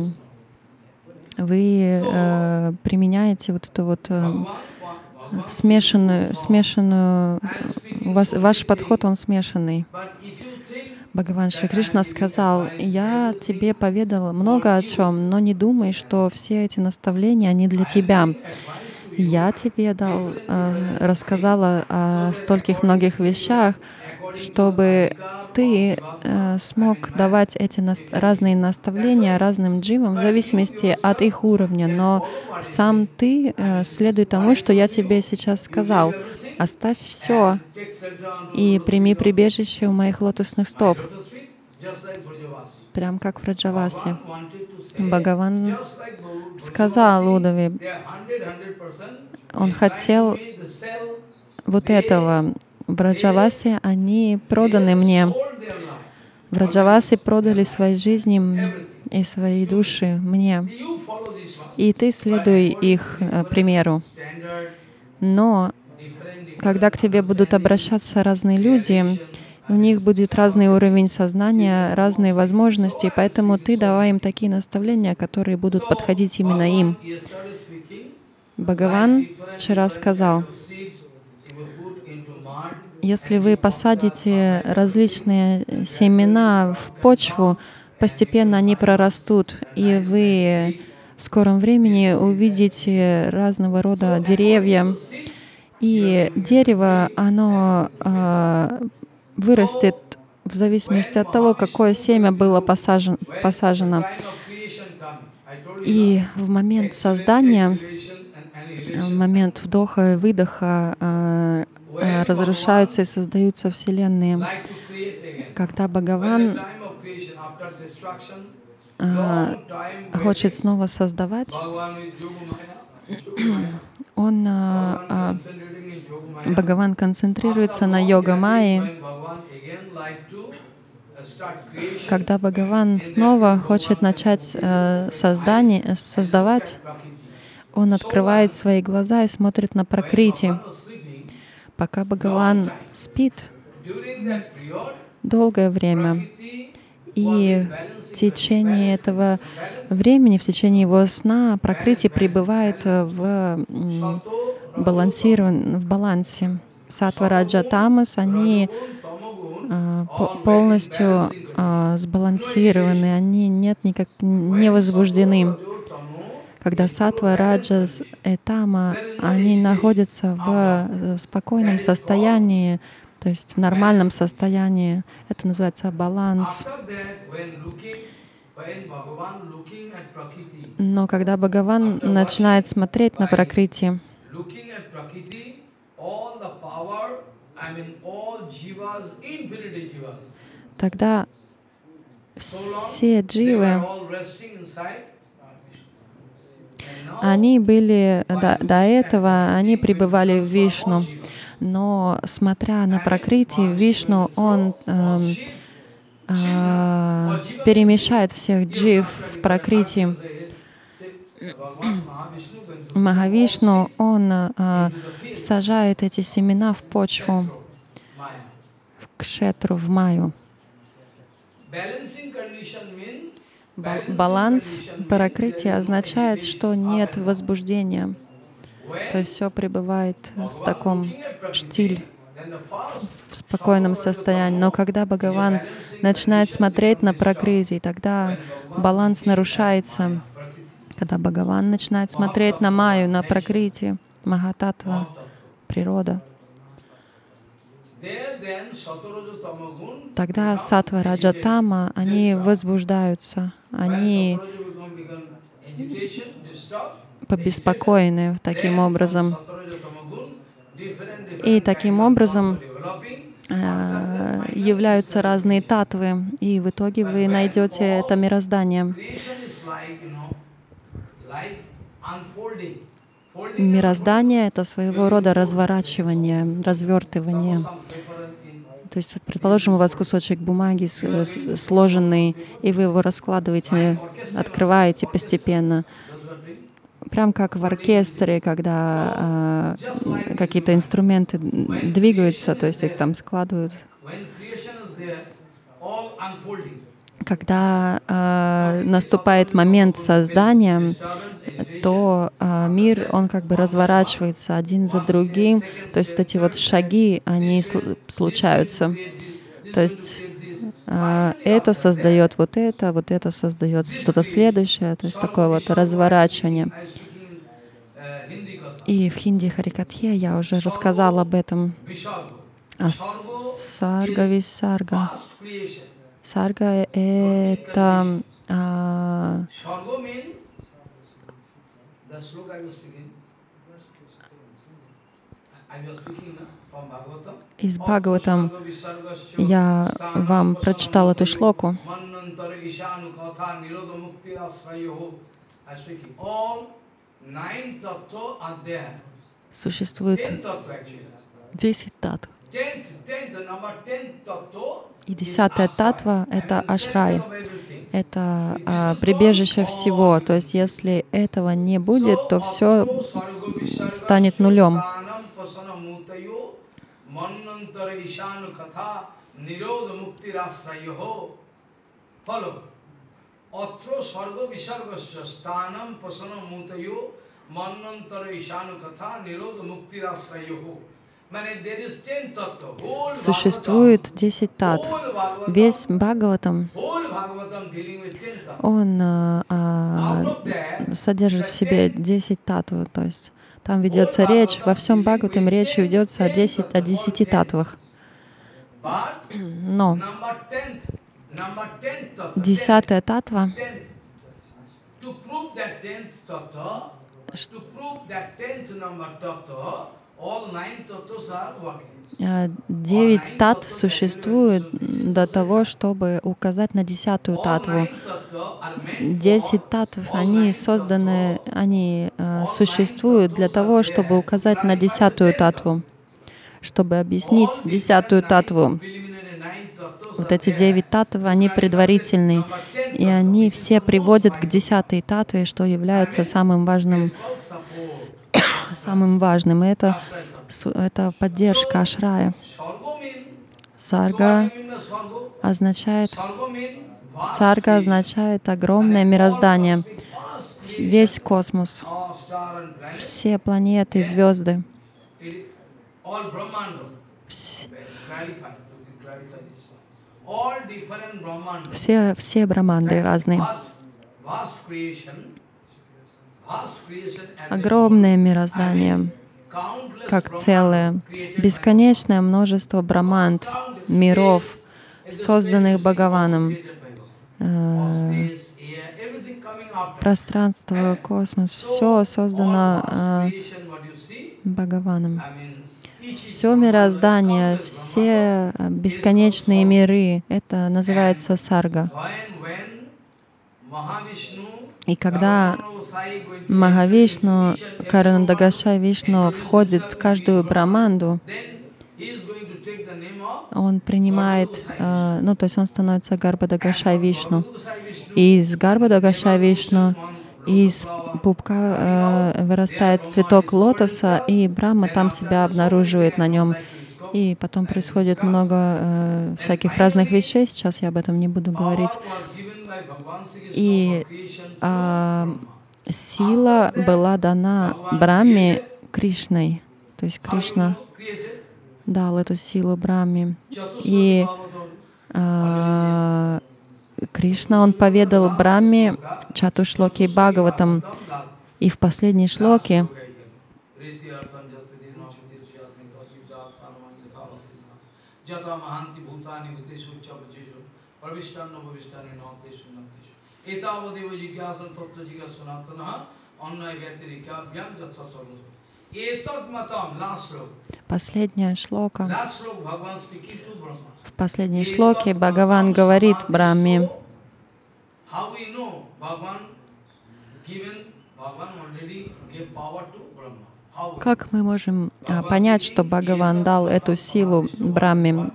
вы э, применяете вот эту вот э, смешанную, смешанную, у вас, ваш подход, он смешанный. But if you think Бхагаван Шри Кришна сказал, «Я тебе поведал много о чем, но не думай, что все эти наставления, они для тебя. Я тебе дал, э, рассказала о стольких многих вещах, чтобы ты э, смог давать эти разные наставления разным дживам в зависимости от их уровня, но сам ты э, следуй тому, что я тебе сейчас сказал. Оставь все и прими прибежище у моих лотосных стоп, прям как в Раджавасе. Бхагаван сказал Удове, он хотел вот этого. В Раджавасе они проданы мне. В Раджавасе продали свои жизни и свои души мне. И ты следуй их э, примеру. Но когда к тебе будут обращаться разные люди, у них будет разный уровень сознания, разные возможности, поэтому ты давай им такие наставления, которые будут подходить именно им. Бхагаван вчера сказал, если вы посадите различные семена в почву, постепенно они прорастут, и вы в скором времени увидите разного рода деревья. И дерево, оно э, вырастет в зависимости от того, какое семя было посажен, посажено. И в момент создания, в момент вдоха и выдоха э, э, разрушаются и создаются вселенные. Когда Бхагаван э, хочет снова создавать, он, Бхагаван концентрируется на йога майи. Когда Бхагаван снова хочет начать э, создание, создавать, он открывает свои глаза и смотрит на пракрити. Пока Бхагаван спит долгое время, и в течение этого времени, в течение его сна, пракрити пребывает в балансирован, в балансе. Сатва, Тамас, они а, полностью а, сбалансированы, они нет никак не возбуждены. Когда сатва, раджа и тама, они находятся в спокойном состоянии, то есть в нормальном состоянии. Это называется баланс. Но когда Бхагаван начинает смотреть на пракрити, тогда все дживы, они были до, до этого, они пребывали в Вишну. Но смотря на прокрити, Вишну, он э, э, перемещает всех джив в прокрити. Махавишну, он э, сажает эти семена в почву, в кшетру, в маю. Баланс паракрития означает, что нет возбуждения. То есть все пребывает в таком штиль, в спокойном состоянии. Но когда Бхагаван начинает смотреть на пракрити, тогда баланс нарушается. Когда Бхагаван начинает смотреть на Майю, на Пракрити, Махататва, природа, тогда Сатва, Раджа, Тама, они возбуждаются, они побеспокоены таким образом. И таким образом э, являются разные татвы, и в итоге вы найдете это мироздание. Мироздание — это своего рода разворачивание, развертывание. То есть, предположим, у вас кусочек бумаги сложенный, и вы его раскладываете, открываете постепенно. Прям как в оркестре, когда э, какие-то инструменты двигаются, то есть их там складывают. когда э, наступает момент создания, то э, мир, он как бы разворачивается один за другим. То есть вот эти вот шаги, они случаются. То есть а, это создает вот это, вот это создает что-то следующее, то есть такое вот разворачивание. И в хинди Харикатхе я уже рассказал об этом. А сарга висарга. Сарга — это а, из Бхагаватам я вам прочитал эту шлоку. Существует 10 татв. И десятая татва — это ашрай, это а, прибежище всего. То есть если этого не будет, то все станет нулем. Отро сарго висаргасча станам пасанам мутайо маннантара ишану катха нирод муктирасрайо Существует 10 татв. Весь Бхагаватам, он а, а, содержит в себе 10 татв. То есть там ведется речь, во всем Бхагаватам речь ведется о 10, о 10 татвах. Но десятая татва. Э, девять татв существует до того, чтобы указать на десятую татву. Десять татв, они созданы, они э, существуют для того, чтобы указать на десятую татву, чтобы объяснить десятую татву. Вот эти девять татв, они предварительные, и они все приводят к десятой татве, что является самым важным самым важным. Это, это поддержка ашрая. Сарга означает, сарга означает огромное мироздание, весь космос, все планеты, звезды. Все, все браманды разные огромное мироздание, как целое, бесконечное множество браманд, миров, созданных Бхагаваном, э, пространство, космос, все создано э, Бхагаваном. Все мироздание, все бесконечные миры, это называется сарга. И когда Махавишну, Каранадагашай Вишну входит в каждую браманду, он принимает, э, ну, то есть он становится Гарбадагашай Вишну. Из Гарбадагашай Вишну из пупка э, вырастает цветок лотоса, и Брахма там себя обнаруживает на нем. И потом происходит много э, всяких разных вещей, сейчас я об этом не буду говорить. И а, сила была дана Брахме Кришной. То есть Кришна дал эту силу Брахме. И а, Кришна, он поведал Брахме Чатушлоки Бхагаватам. И в последней шлоке Jata Mahanti Bhutani Bhuteshu Bhavishtanna Nanteshu এতাবদেব জিজ্ঞাসন তত্ত্ব জিজ্ঞাসনাতন অন্যায় ব্যতিরিকাভ্যাম যৎসর্ব Последняя шлока. В последней шлоке Бхагаван говорит Брахме, как мы можем а, понять, что Бхагаван дал эту силу Брахме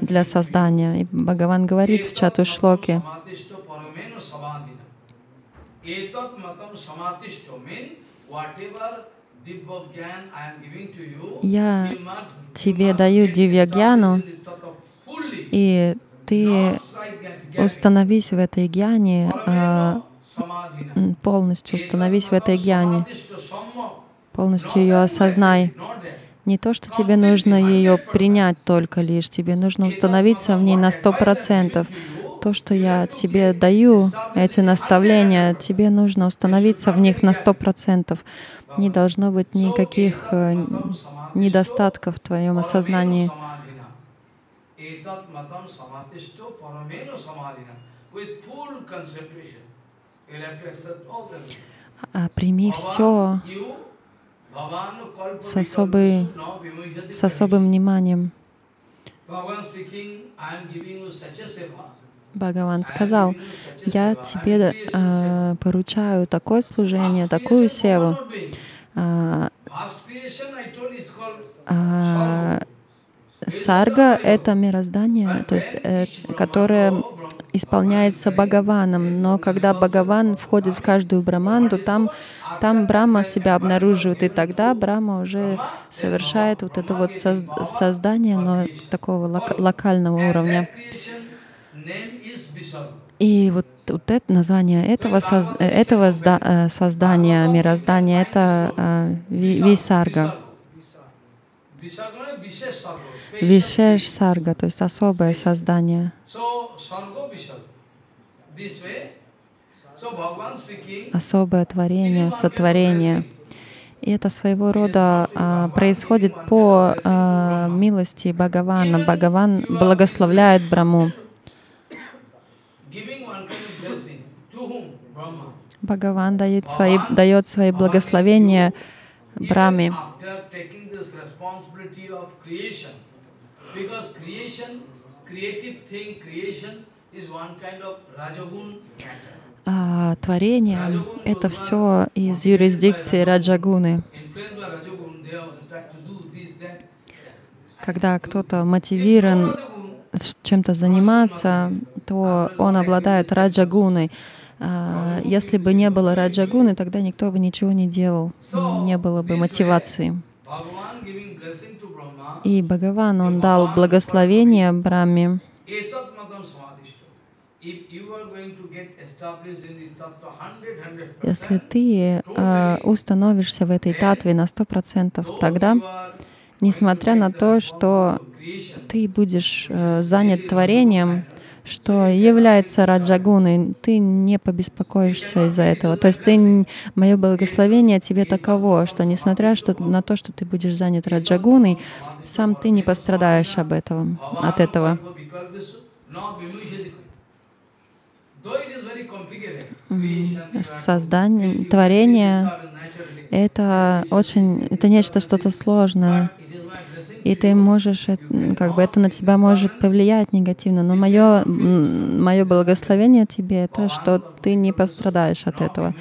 для создания? И Бхагаван говорит в Чатушлоке, шлоке, я тебе даю дивьягьяну, и ты установись в этой гьяне, а, полностью установись в этой гьяне, полностью ее осознай. Не то, что тебе нужно ее принять только лишь, тебе нужно установиться в ней на сто процентов. То, что я тебе даю, эти наставления, тебе нужно установиться в них на сто процентов. Не должно быть никаких э, недостатков в твоем осознании. А прими все с, особой, с особым вниманием. Бхагаван сказал, я тебе э, поручаю такое служение, такую севу. А, а, сарга — это мироздание, то есть, э, которое исполняется Бхагаваном, но когда Бхагаван входит в каждую браманду, там, там Брама себя обнаруживает, и тогда Брама уже совершает вот это вот создание, но такого лок локального уровня. И вот, вот это название этого, соз, этого э, создания, мироздания, это э, Висарга. Вишеш сарга, то есть особое создание. Особое творение, сотворение. И это своего рода а, происходит по а, милости Бхагавана. Бхагаван благословляет Браму. Бхагаван дает свои, дает свои благословения Браме. А, творение — это все из юрисдикции Раджагуны. Когда кто-то мотивирован чем-то заниматься, то он обладает раджагуной. А, если бы не было раджагуны, тогда никто бы ничего не делал, не было бы мотивации. И Бхагаван, он дал благословение Брахме. Если ты э, установишься в этой татве на сто процентов, тогда, несмотря на то, что ты будешь э, занят творением, что является раджагуной, ты не побеспокоишься из-за этого. То есть ты, мое благословение тебе таково, что несмотря что, на то, что ты будешь занят раджагуной, сам ты не пострадаешь об этом, от этого. Создание, творение — это очень, это нечто, что-то сложное и ты можешь, как бы это на тебя может повлиять негативно, но мое, мое благословение тебе — это что ты не пострадаешь от этого.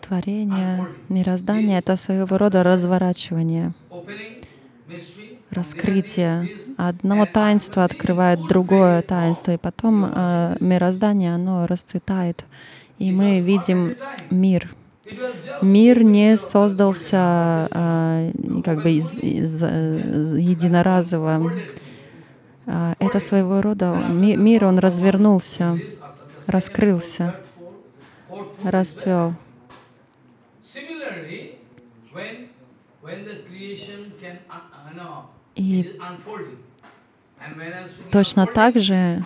Творение, мироздание — это своего рода разворачивание, раскрытие. Одного таинства открывает другое таинство, и потом э, мироздание, оно расцветает, и мы видим мир. Мир не создался э, как бы из, из, из единоразово. Э, это своего рода ми, мир, он развернулся, раскрылся, расцвел. И точно так же,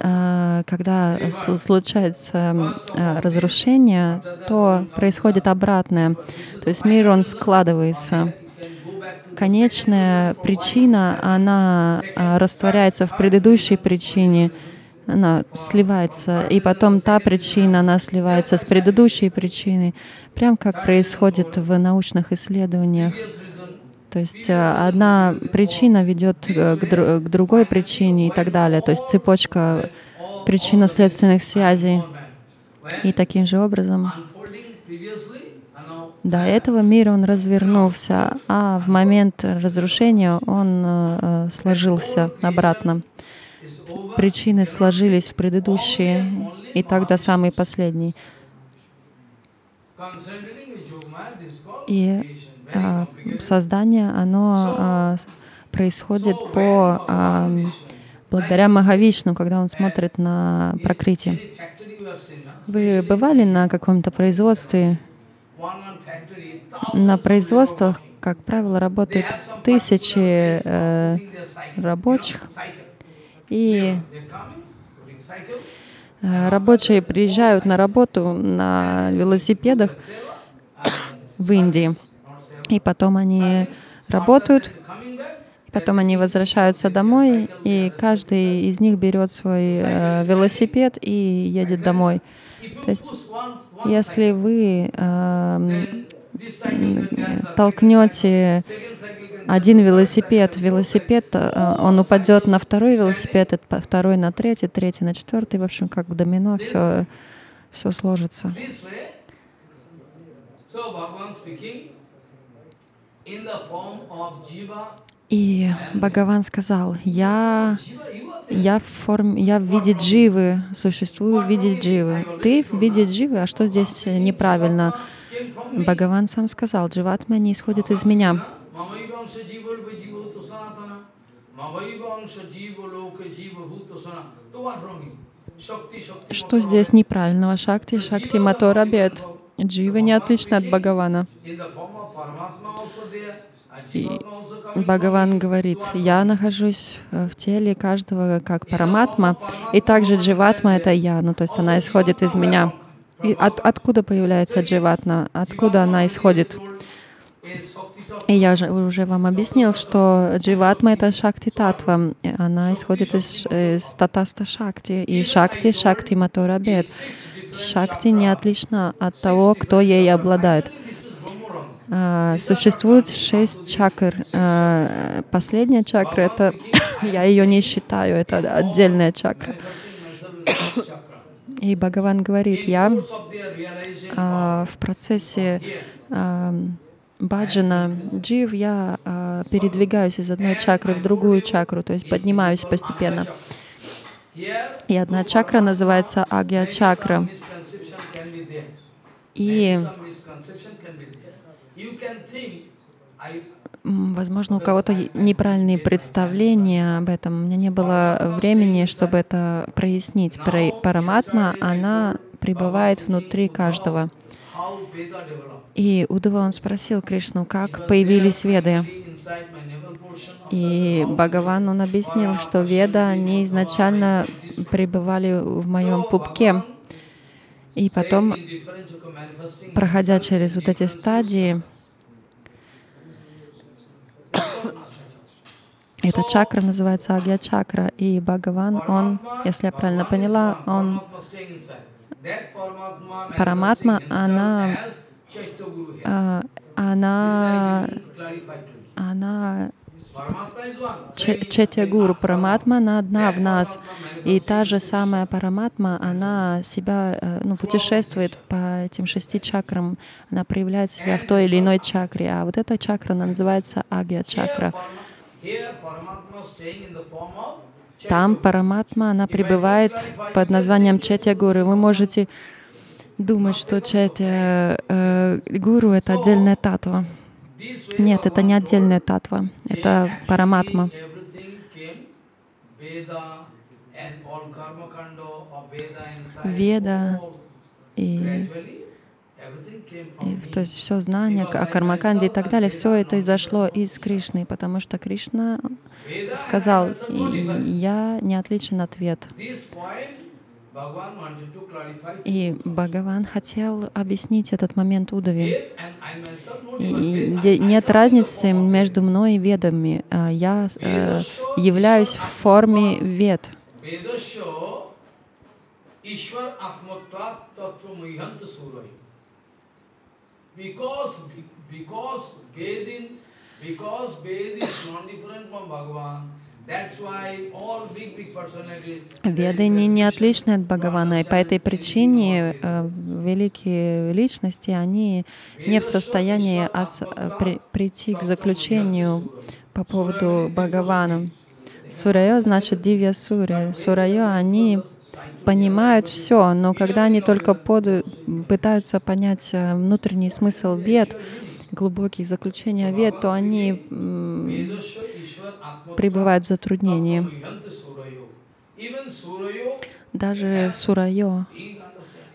э, когда случается э, разрушение, то происходит обратное. То есть мир, он складывается. Конечная причина, она э, растворяется в предыдущей причине, она сливается, и потом та причина, она сливается с предыдущей причиной, прям как происходит в научных исследованиях. То есть э, одна причина ведет к, к другой причине и так далее. То есть цепочка причинно-следственных связей. И таким же образом до этого мира он развернулся, а в момент разрушения он э, сложился обратно. Причины сложились в предыдущие, и тогда самый последний. И а, создание, оно а, происходит по благодаря Махавишну, когда он смотрит на прокрытие. Вы бывали на каком-то производстве? На производствах, как правило, работают тысячи э, рабочих, и э, рабочие приезжают на работу на велосипедах в Индии, и потом они работают, потом они возвращаются домой, и каждый из них берет свой э, велосипед и едет домой. То есть, если вы the толкнете один велосипед, велосипед, э, он упадет на второй велосипед, второй на третий, третий на четвертый, в общем, как в домино, все, все сложится. this way. So Bhagavan speaking in the form of jiva. И Бхагаван сказал, я, я, в форме, я в виде дживы, существую в виде дживы. Ты в виде дживы, а что здесь неправильно? Бхагаван сам сказал, дживатма не исходит из меня. Что здесь неправильного? Шакти, шакти, мотор, обед. Джива не отлично от Бхагавана. И Бхагаван говорит, я нахожусь э, в теле каждого как параматма, и также дживатма — это я, ну то есть она исходит из меня. И от, откуда появляется дживатма? Откуда она исходит? И я же уже вам объяснил, что дживатма — это шакти татва. И Она исходит из, из татаста шакти. И шакти — шакти матора бед. Шакти не отлична от того, кто ей обладает. А, Существует шесть чакр. А, Последняя чакра — это, [COUGHS] я ее не считаю, это отдельная чакра. И Бхагаван говорит, я а, в процессе а, баджана джив, я передвигаюсь из одной чакры в другую чакру, то есть поднимаюсь постепенно. И одна чакра называется агья чакра. И, возможно, у кого-то неправильные представления об этом. У меня не было времени, чтобы это прояснить. Пара- Параматма, она пребывает внутри каждого. И Удава он спросил Кришну, как появились веды. И Бхагаван, он объяснил, что веда, они изначально пребывали в моем пупке. И потом, проходя через вот эти стадии, эта чакра называется Агья чакра. И Бхагаван, он, если я правильно поняла, он Параматма, она, а, она, она Paramatma is one. Че- Четья Гуру, Параматма, она одна в нас. И та же самая Параматма, она себя э, ну, путешествует по этим шести чакрам, она проявляет себя в той или иной чакре. А вот эта чакра, она называется Агья чакра. Там. Параматма, она пребывает под названием Четья Гуру. Вы можете думать, что Четья э, Гуру — это отдельная татва. Нет, это не отдельная татва, это Параматма. Веда и И, то есть все знание о Кармаканде и так далее, все это изошло из Кришны, потому что Кришна сказал, I myself no «И different. я не отличен от вед. И Бхагаван хотел объяснить этот момент no И different. нет разницы между мной и ведами. А Я э, являюсь в форме вед. Because, Ved is non-different from Bhagavan, Веды не, не отличны от Бхагавана, и по этой причине э, великие личности, они не в состоянии ос- э, при- прийти к заключению по поводу Бхагавана. Сурайо значит Дивья Сури. Сурайо, они понимают все, но когда они только под- пытаются понять э, внутренний смысл вед, глубокие заключения вед, то они пребывают в затруднении. Даже Сурайо,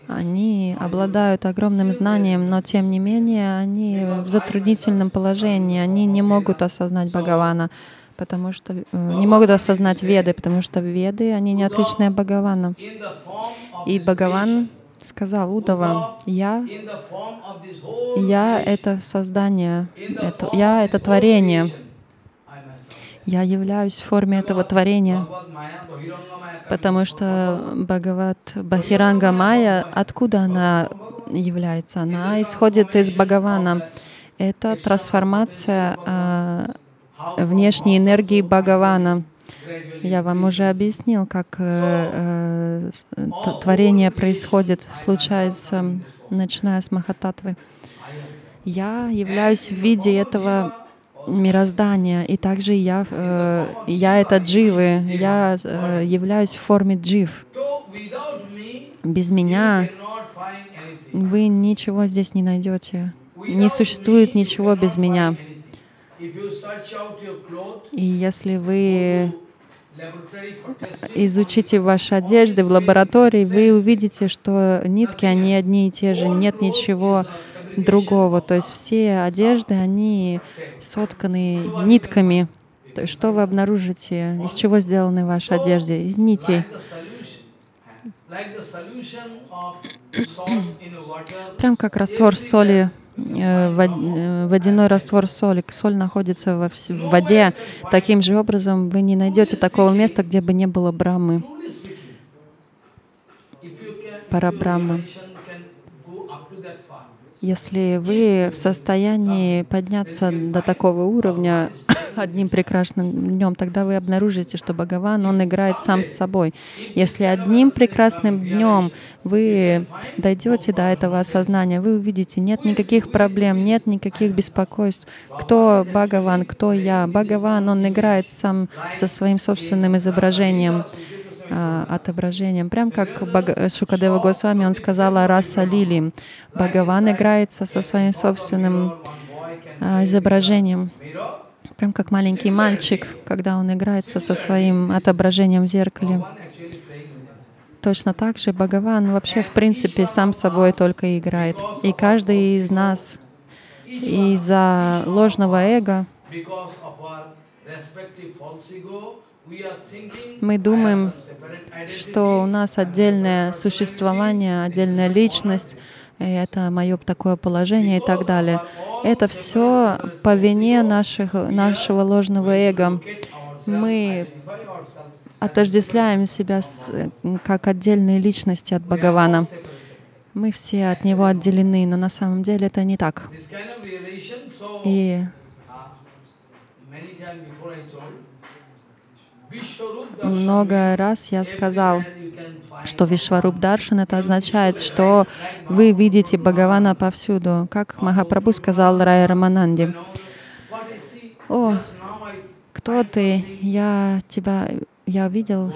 они обладают огромным знанием, но тем не менее они в затруднительном положении. Они не могут осознать Бхагавана, потому что э, не могут осознать Веды, потому что Веды, они не отличные Бхагавана. Form of И Бхагаван сказал Удава, я, я это создание, это, я это творение. Я являюсь в форме этого творения. Потому что Бхагават Бахиранга Майя, откуда она является? Она исходит из Бхагавана. Это трансформация а, внешней энергии Бхагавана. Я вам уже объяснил, как э, э, творение происходит, случается, начиная с Махататвы. Я являюсь в виде этого мироздания, и также я, э, я это дживы, я э, являюсь в форме джив. Без меня вы ничего здесь не найдете. Не существует ничего без меня. И если вы изучите ваши одежды в лаборатории, вы увидите, что нитки, они одни и те же, нет ничего другого. То есть все одежды, они сотканы нитками. То есть что вы обнаружите? Из чего сделаны ваши одежды? Из нитей. [CLEARS THROAT] Прям как раствор соли, э, э, водяной раствор соли. Соль находится во в воде. Таким же образом вы не найдете такого места, где бы не было брамы. truly Если вы в состоянии подняться до такого уровня [COUGHS] одним прекрасным днем, тогда вы обнаружите, что Бхагаван, он играет сам с собой. Если одним прекрасным днем вы дойдете до этого осознания, вы увидите, нет никаких проблем, нет никаких беспокойств. Кто Бхагаван, кто я? Бхагаван, он играет сам со своим собственным изображением отображением. Прям как Бага- Шукадева Госвами, он сказал о раса лили. Бхагаван играется со своим собственным а, изображением. Прям как маленький мальчик, когда он играется со своим отображением в зеркале. Точно так же Бхагаван вообще, в принципе, сам собой только играет. И каждый из нас из-за ложного эго Мы думаем, что у нас отдельное существование, отдельная личность, и это мое такое положение и так далее. Это все по вине наших, нашего ложного эго. Мы отождествляем себя с, как отдельные личности от Бхагавана. Мы все от него отделены, но на самом деле это не так. И много раз я сказал, что Вишваруб Даршан это означает, что вы видите Бхагавана повсюду, как Махапрабху сказал Рай Рамананди. О, кто ты? Я тебя, я видел,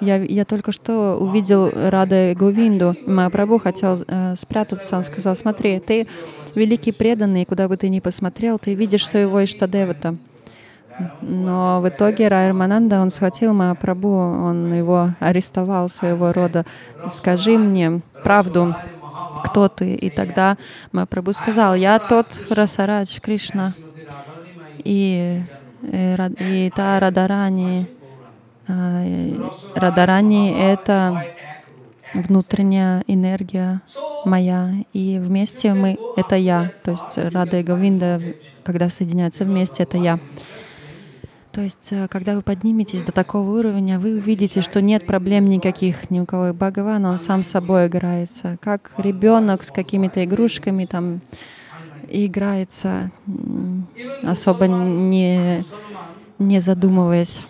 я, я только что увидел Рада Говинду. И Махапрабху хотел э, спрятаться. Он сказал, смотри, ты великий преданный, куда бы ты ни посмотрел, ты видишь своего Иштадевата. Но в итоге Райрмананда, он схватил Махапрабху, он его арестовал своего рода. Скажи мне правду, кто ты? И тогда Махапрабху сказал, я тот Расарадж Кришна. My И, э, и та Радарани, а, Радарани — это внутренняя энергия моя, и вместе мы — это я. То есть Рада и Говинда, когда соединяются вместе, это я. То есть, э, когда вы подниметесь до такого уровня, вы увидите, что нет проблем никаких ни у кого. И Бхагаван, он сам собой играется, как ребенок с какими-то игрушками там играется, особо не, не задумываясь.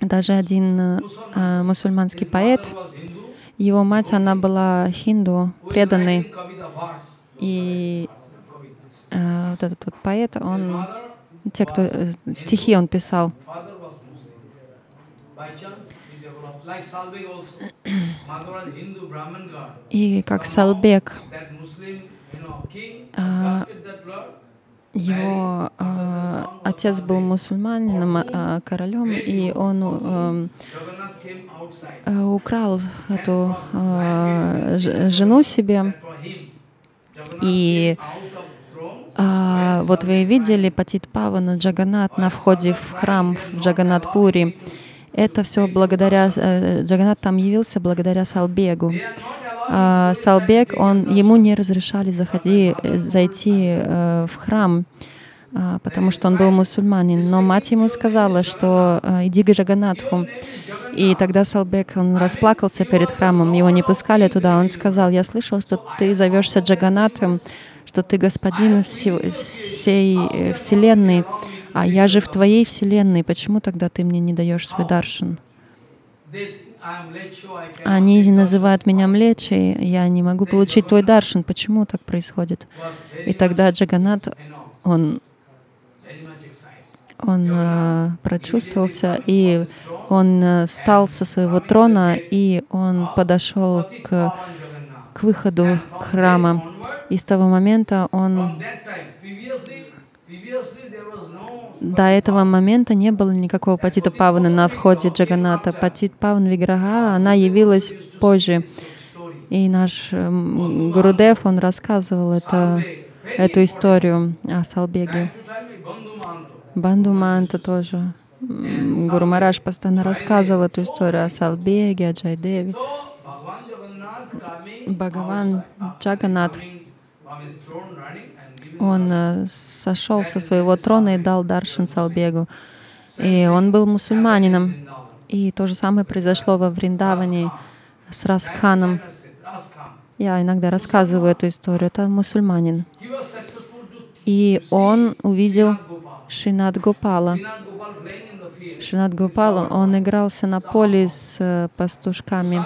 Даже один э, э, мусульманский поэт, его мать, она была хинду, преданной, и э, вот этот вот поэт, он, те, кто э, стихи он писал, и как Салбек, А. Его э, отец был мусульманином, э, королем, и он э, э, украл эту э, жену себе. И. а, вот вы видели Патит Павана Джаганат на входе в храм в Джаганатпури. Это все благодаря э, Джаганат там явился благодаря Салбегу. А, Салбег, он ему не разрешали заходи, э, зайти э, в храм, а, потому что он был мусульманин. Но мать ему сказала, что э, иди к Джаганатху. И тогда Салбек, он расплакался перед храмом, его не пускали туда. Он сказал, я слышал, что ты зовешься Джаганатом, что ты господин всего- всей э, вселенной, а я же в твоей вселенной. Почему тогда ты мне не даешь свой cannot Они называют меня Млечей, я не могу получить твой даршан. Почему так происходит? И тогда Джаганат, он, он э, прочувствовался, и он э, встал со своего трона, и он подошел к. К выходу храма. И с того момента он До этого момента не было никакого Патита Павана на входе Джаганата. Патит Паван Виграха, она явилась позже. И наш эм, Гурудев, он рассказывал это, эту историю о Салбеге. Банду Манта тоже. Гуру Мараш постоянно рассказывал эту историю о Салбеге, о Джайдеве. Бхагаван Джаганат, он э, сошел со своего трона и дал Даршан Салбегу. И он был мусульманином. И то же самое произошло во Вриндаване с Расканом. Я иногда рассказываю эту историю. Это мусульманин. И он увидел. Шинат Гопала. Шинат Гопал, он игрался на поле с э, пастушками.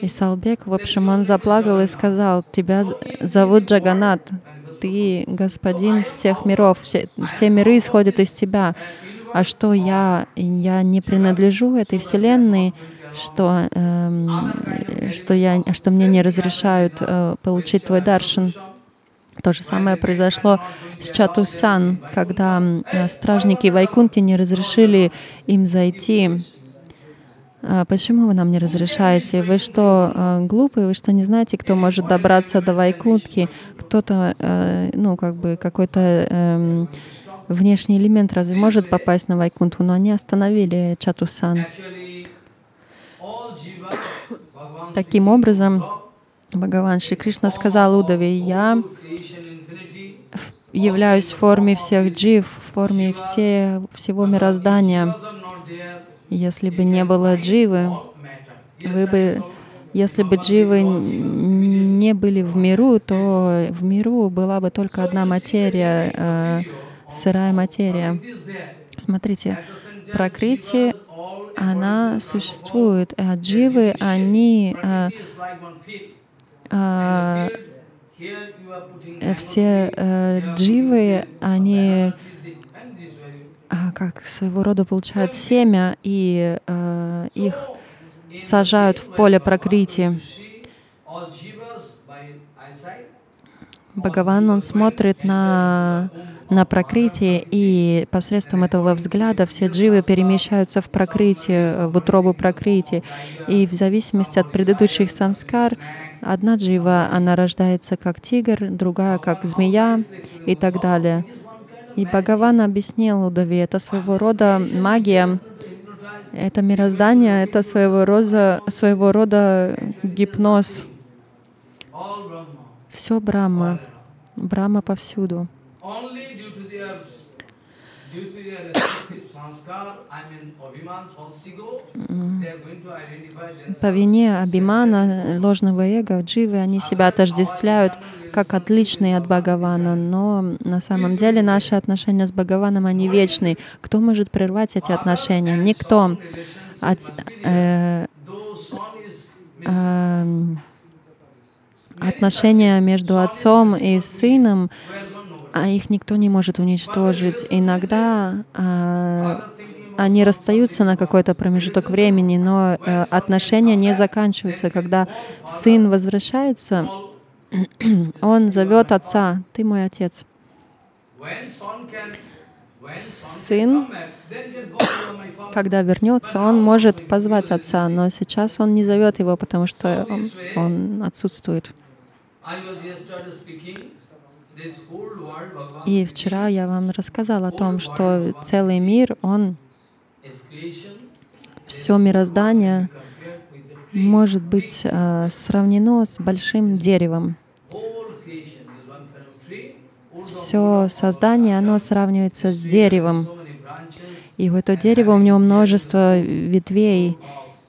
И Салбек, в общем, он заплакал и сказал, тебя зовут Джаганат, ты господин всех миров, все, все миры исходят из тебя. А что я, я не принадлежу этой вселенной, что, эм, что, я, что мне не разрешают э, получить твой даршан. То же самое произошло с Чатусан, когда э, стражники Вайкунти не разрешили им зайти. А Почему вы нам не разрешаете? Вы что, э, глупые? Вы что, не знаете, кто может добраться до Вайкунтки? Кто-то, э, ну, как бы какой-то эм, внешний элемент разве может попасть на Вайкунтху? Но они остановили Чатусан. Таким образом, Бхагаван Шри Кришна сказал Удаве, «Я являюсь в форме всех джив, в форме все, всего мироздания. Если бы не было дживы, вы бы, если бы дживы не были в миру, то в миру была бы только одна материя, э, сырая материя. Смотрите, all она существует, а дживы, они э, э, э, все э, дживы, они как своего рода получают семя и э, их сажают в поле eyesight. Бхагаван, он смотрит на, на прокрытие, и посредством этого взгляда все дживы перемещаются в прокрытие, в утробу прокрытия. И в зависимости от предыдущих самскар, одна джива, она рождается как тигр, другая как змея и так далее. И Бхагаван объяснил Удаве, это своего рода магия, это мироздание, это своего рода, своего рода гипноз. Все Брахма. Брахма повсюду. По вине Абимана, ложного эго, дживы, они себя отождествляют как отличные от Бхагавана, но на самом деле наши отношения с Бхагаваном, они вечные. Кто может прервать эти отношения? Никто. От- э, эм, отношения между отцом и сыном. А их никто не может уничтожить. Иногда а, они расстаются на какой-то промежуток времени, но э, отношения не заканчиваются. Когда сын возвращается, [CLEARS THROAT] он зовет отца, ты мой отец. сын, когда вернется, он может позвать отца, но сейчас он не зовет его, потому что он, он отсутствует. И вчера я вам рассказал о том, что целый мир, он, все мироздание может быть э, сравнено с большим деревом. Все создание, оно сравнивается с деревом. И в это дерево у него множество ветвей,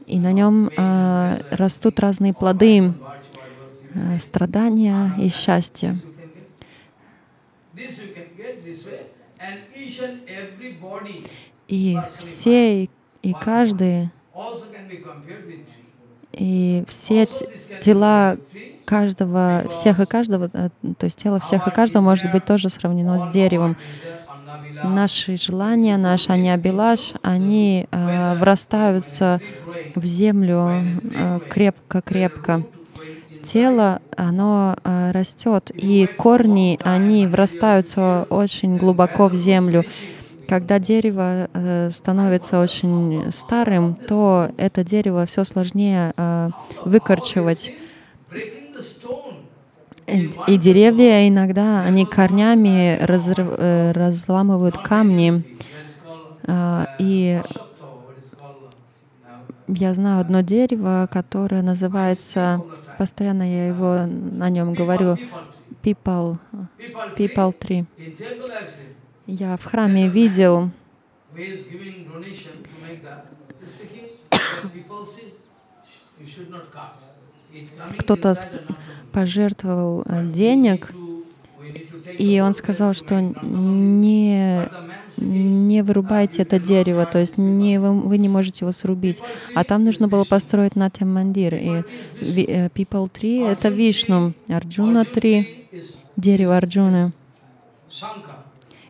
и на нем э, растут разные плоды, э, страдания и счастье. И все и каждый, и все тела каждого, всех и каждого, э, то есть тело всех и каждого может быть тоже сравнено с деревом. Наши желания, наш аниабилаш, они э, врастаются в землю э, крепко-крепко. Тело, оно э, растет, и корни, они врастаются очень глубоко в землю. Когда дерево э, становится очень старым, то это дерево все сложнее э, выкорчевать. И деревья иногда, они корнями разрыв, э, разламывают камни. И я знаю одно дерево, которое называется, постоянно я его на нем говорю, People, People Tree. Я в храме видел кто-то пожертвовал э, денег, и он сказал, что не, не вырубайте это дерево, то есть не, вы, вы не можете его срубить. А там нужно было построить Натьям Мандир. И э, People Tree — это Вишну, Арджуна Tree — дерево Арджуны.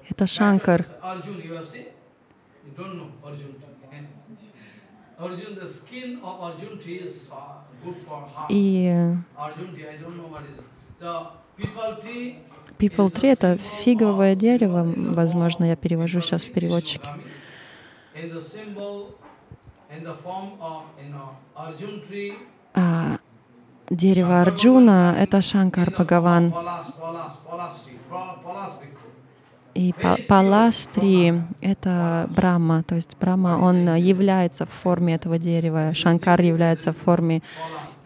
Это Шанкар. И People tree — это фиговое дерево, возможно, я перевожу сейчас в переводчике. А дерево Арджуна — это Шанкар Бхагаван. И Паластри — это Брахма, то есть Брахма, он является в форме этого дерева, Шанкар является в форме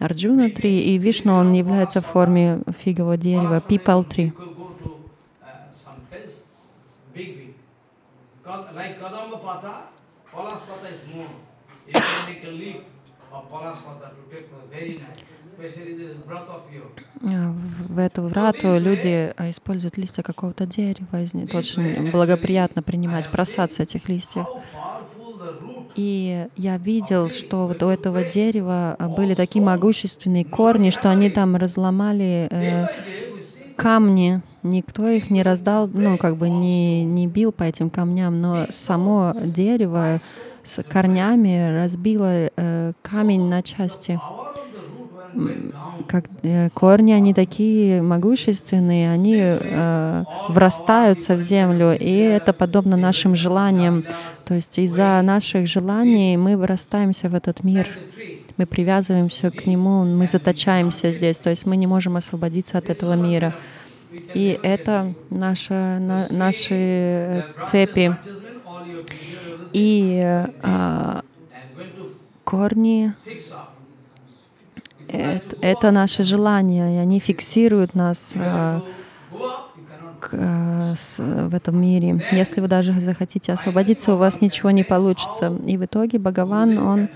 Арджуна Три, и Вишну, он является в форме фигового дерева, Пипал Три. А, в эту врату люди используют листья какого-то дерева. Это очень благоприятно принимать просад с этих листьев. И я видел, что вот у этого дерева были такие могущественные корни, что они там разломали э, камни. Никто их не раздал, ну, как бы не, не бил по этим камням, но само дерево с корнями разбило э, камень на части как э, корни, они такие могущественные, они э, врастаются в землю, и это подобно нашим желаниям. То есть из-за наших желаний мы вырастаемся в этот мир, мы привязываемся к нему, мы заточаемся здесь, то есть мы не можем освободиться от этого мира. И это наша, на, наши цепи. И э, корни это, наши желания, и они фиксируют нас э, к, э, с, в этом мире. Если вы даже захотите освободиться, у вас ничего не получится. И в итоге Бхагаван, он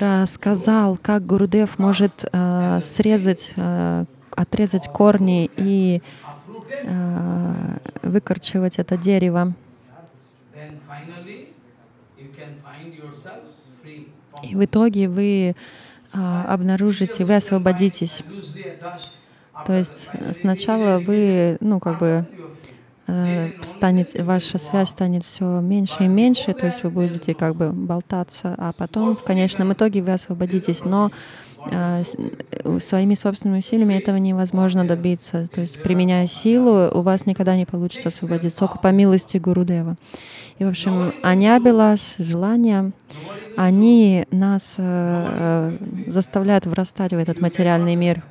рассказал, как Гурудев может э, срезать, э, отрезать корни и э, выкорчевать это дерево. И в итоге вы а, обнаружите, вы освободитесь. То есть сначала вы, ну, как бы, э, станет, ваша связь станет все меньше и меньше, то есть вы будете как бы болтаться, а потом в конечном итоге вы освободитесь. Но с- э, своими собственными усилиями этого невозможно добиться. То есть, применяя силу, у вас никогда не получится освободиться, только по милости Гурудева. И, в общем, анябилас, желания, они нас э, э, заставляют врастать в этот материальный мир.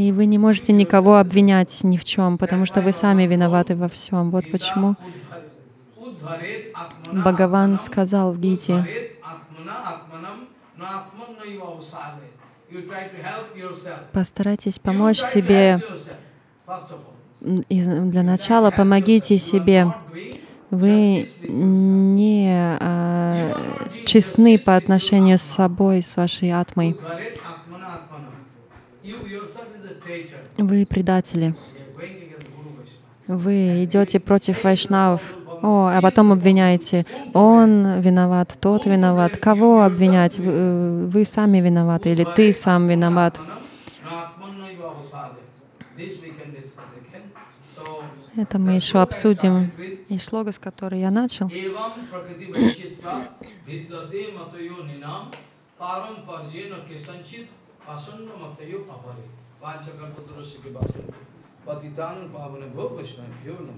И вы не можете никого обвинять ни в чем, потому что вы сами виноваты во всем. Вот почему Бхагаван сказал в Гите, постарайтесь помочь себе. и Для начала помогите себе. Вы не а, честны по отношению с собой, с вашей атмой. Вы предатели. Вы идете против вайшнавов. О, а потом обвиняете. Он виноват, тот виноват. Кого обвинять? Вы, э, вы сами виноваты или ты сам виноват? Это мы еще обсудим. И шлога, с которой я начал. वाचकल्पतरुष्य के पास पतितान पावन भो वैष्णव क्यों न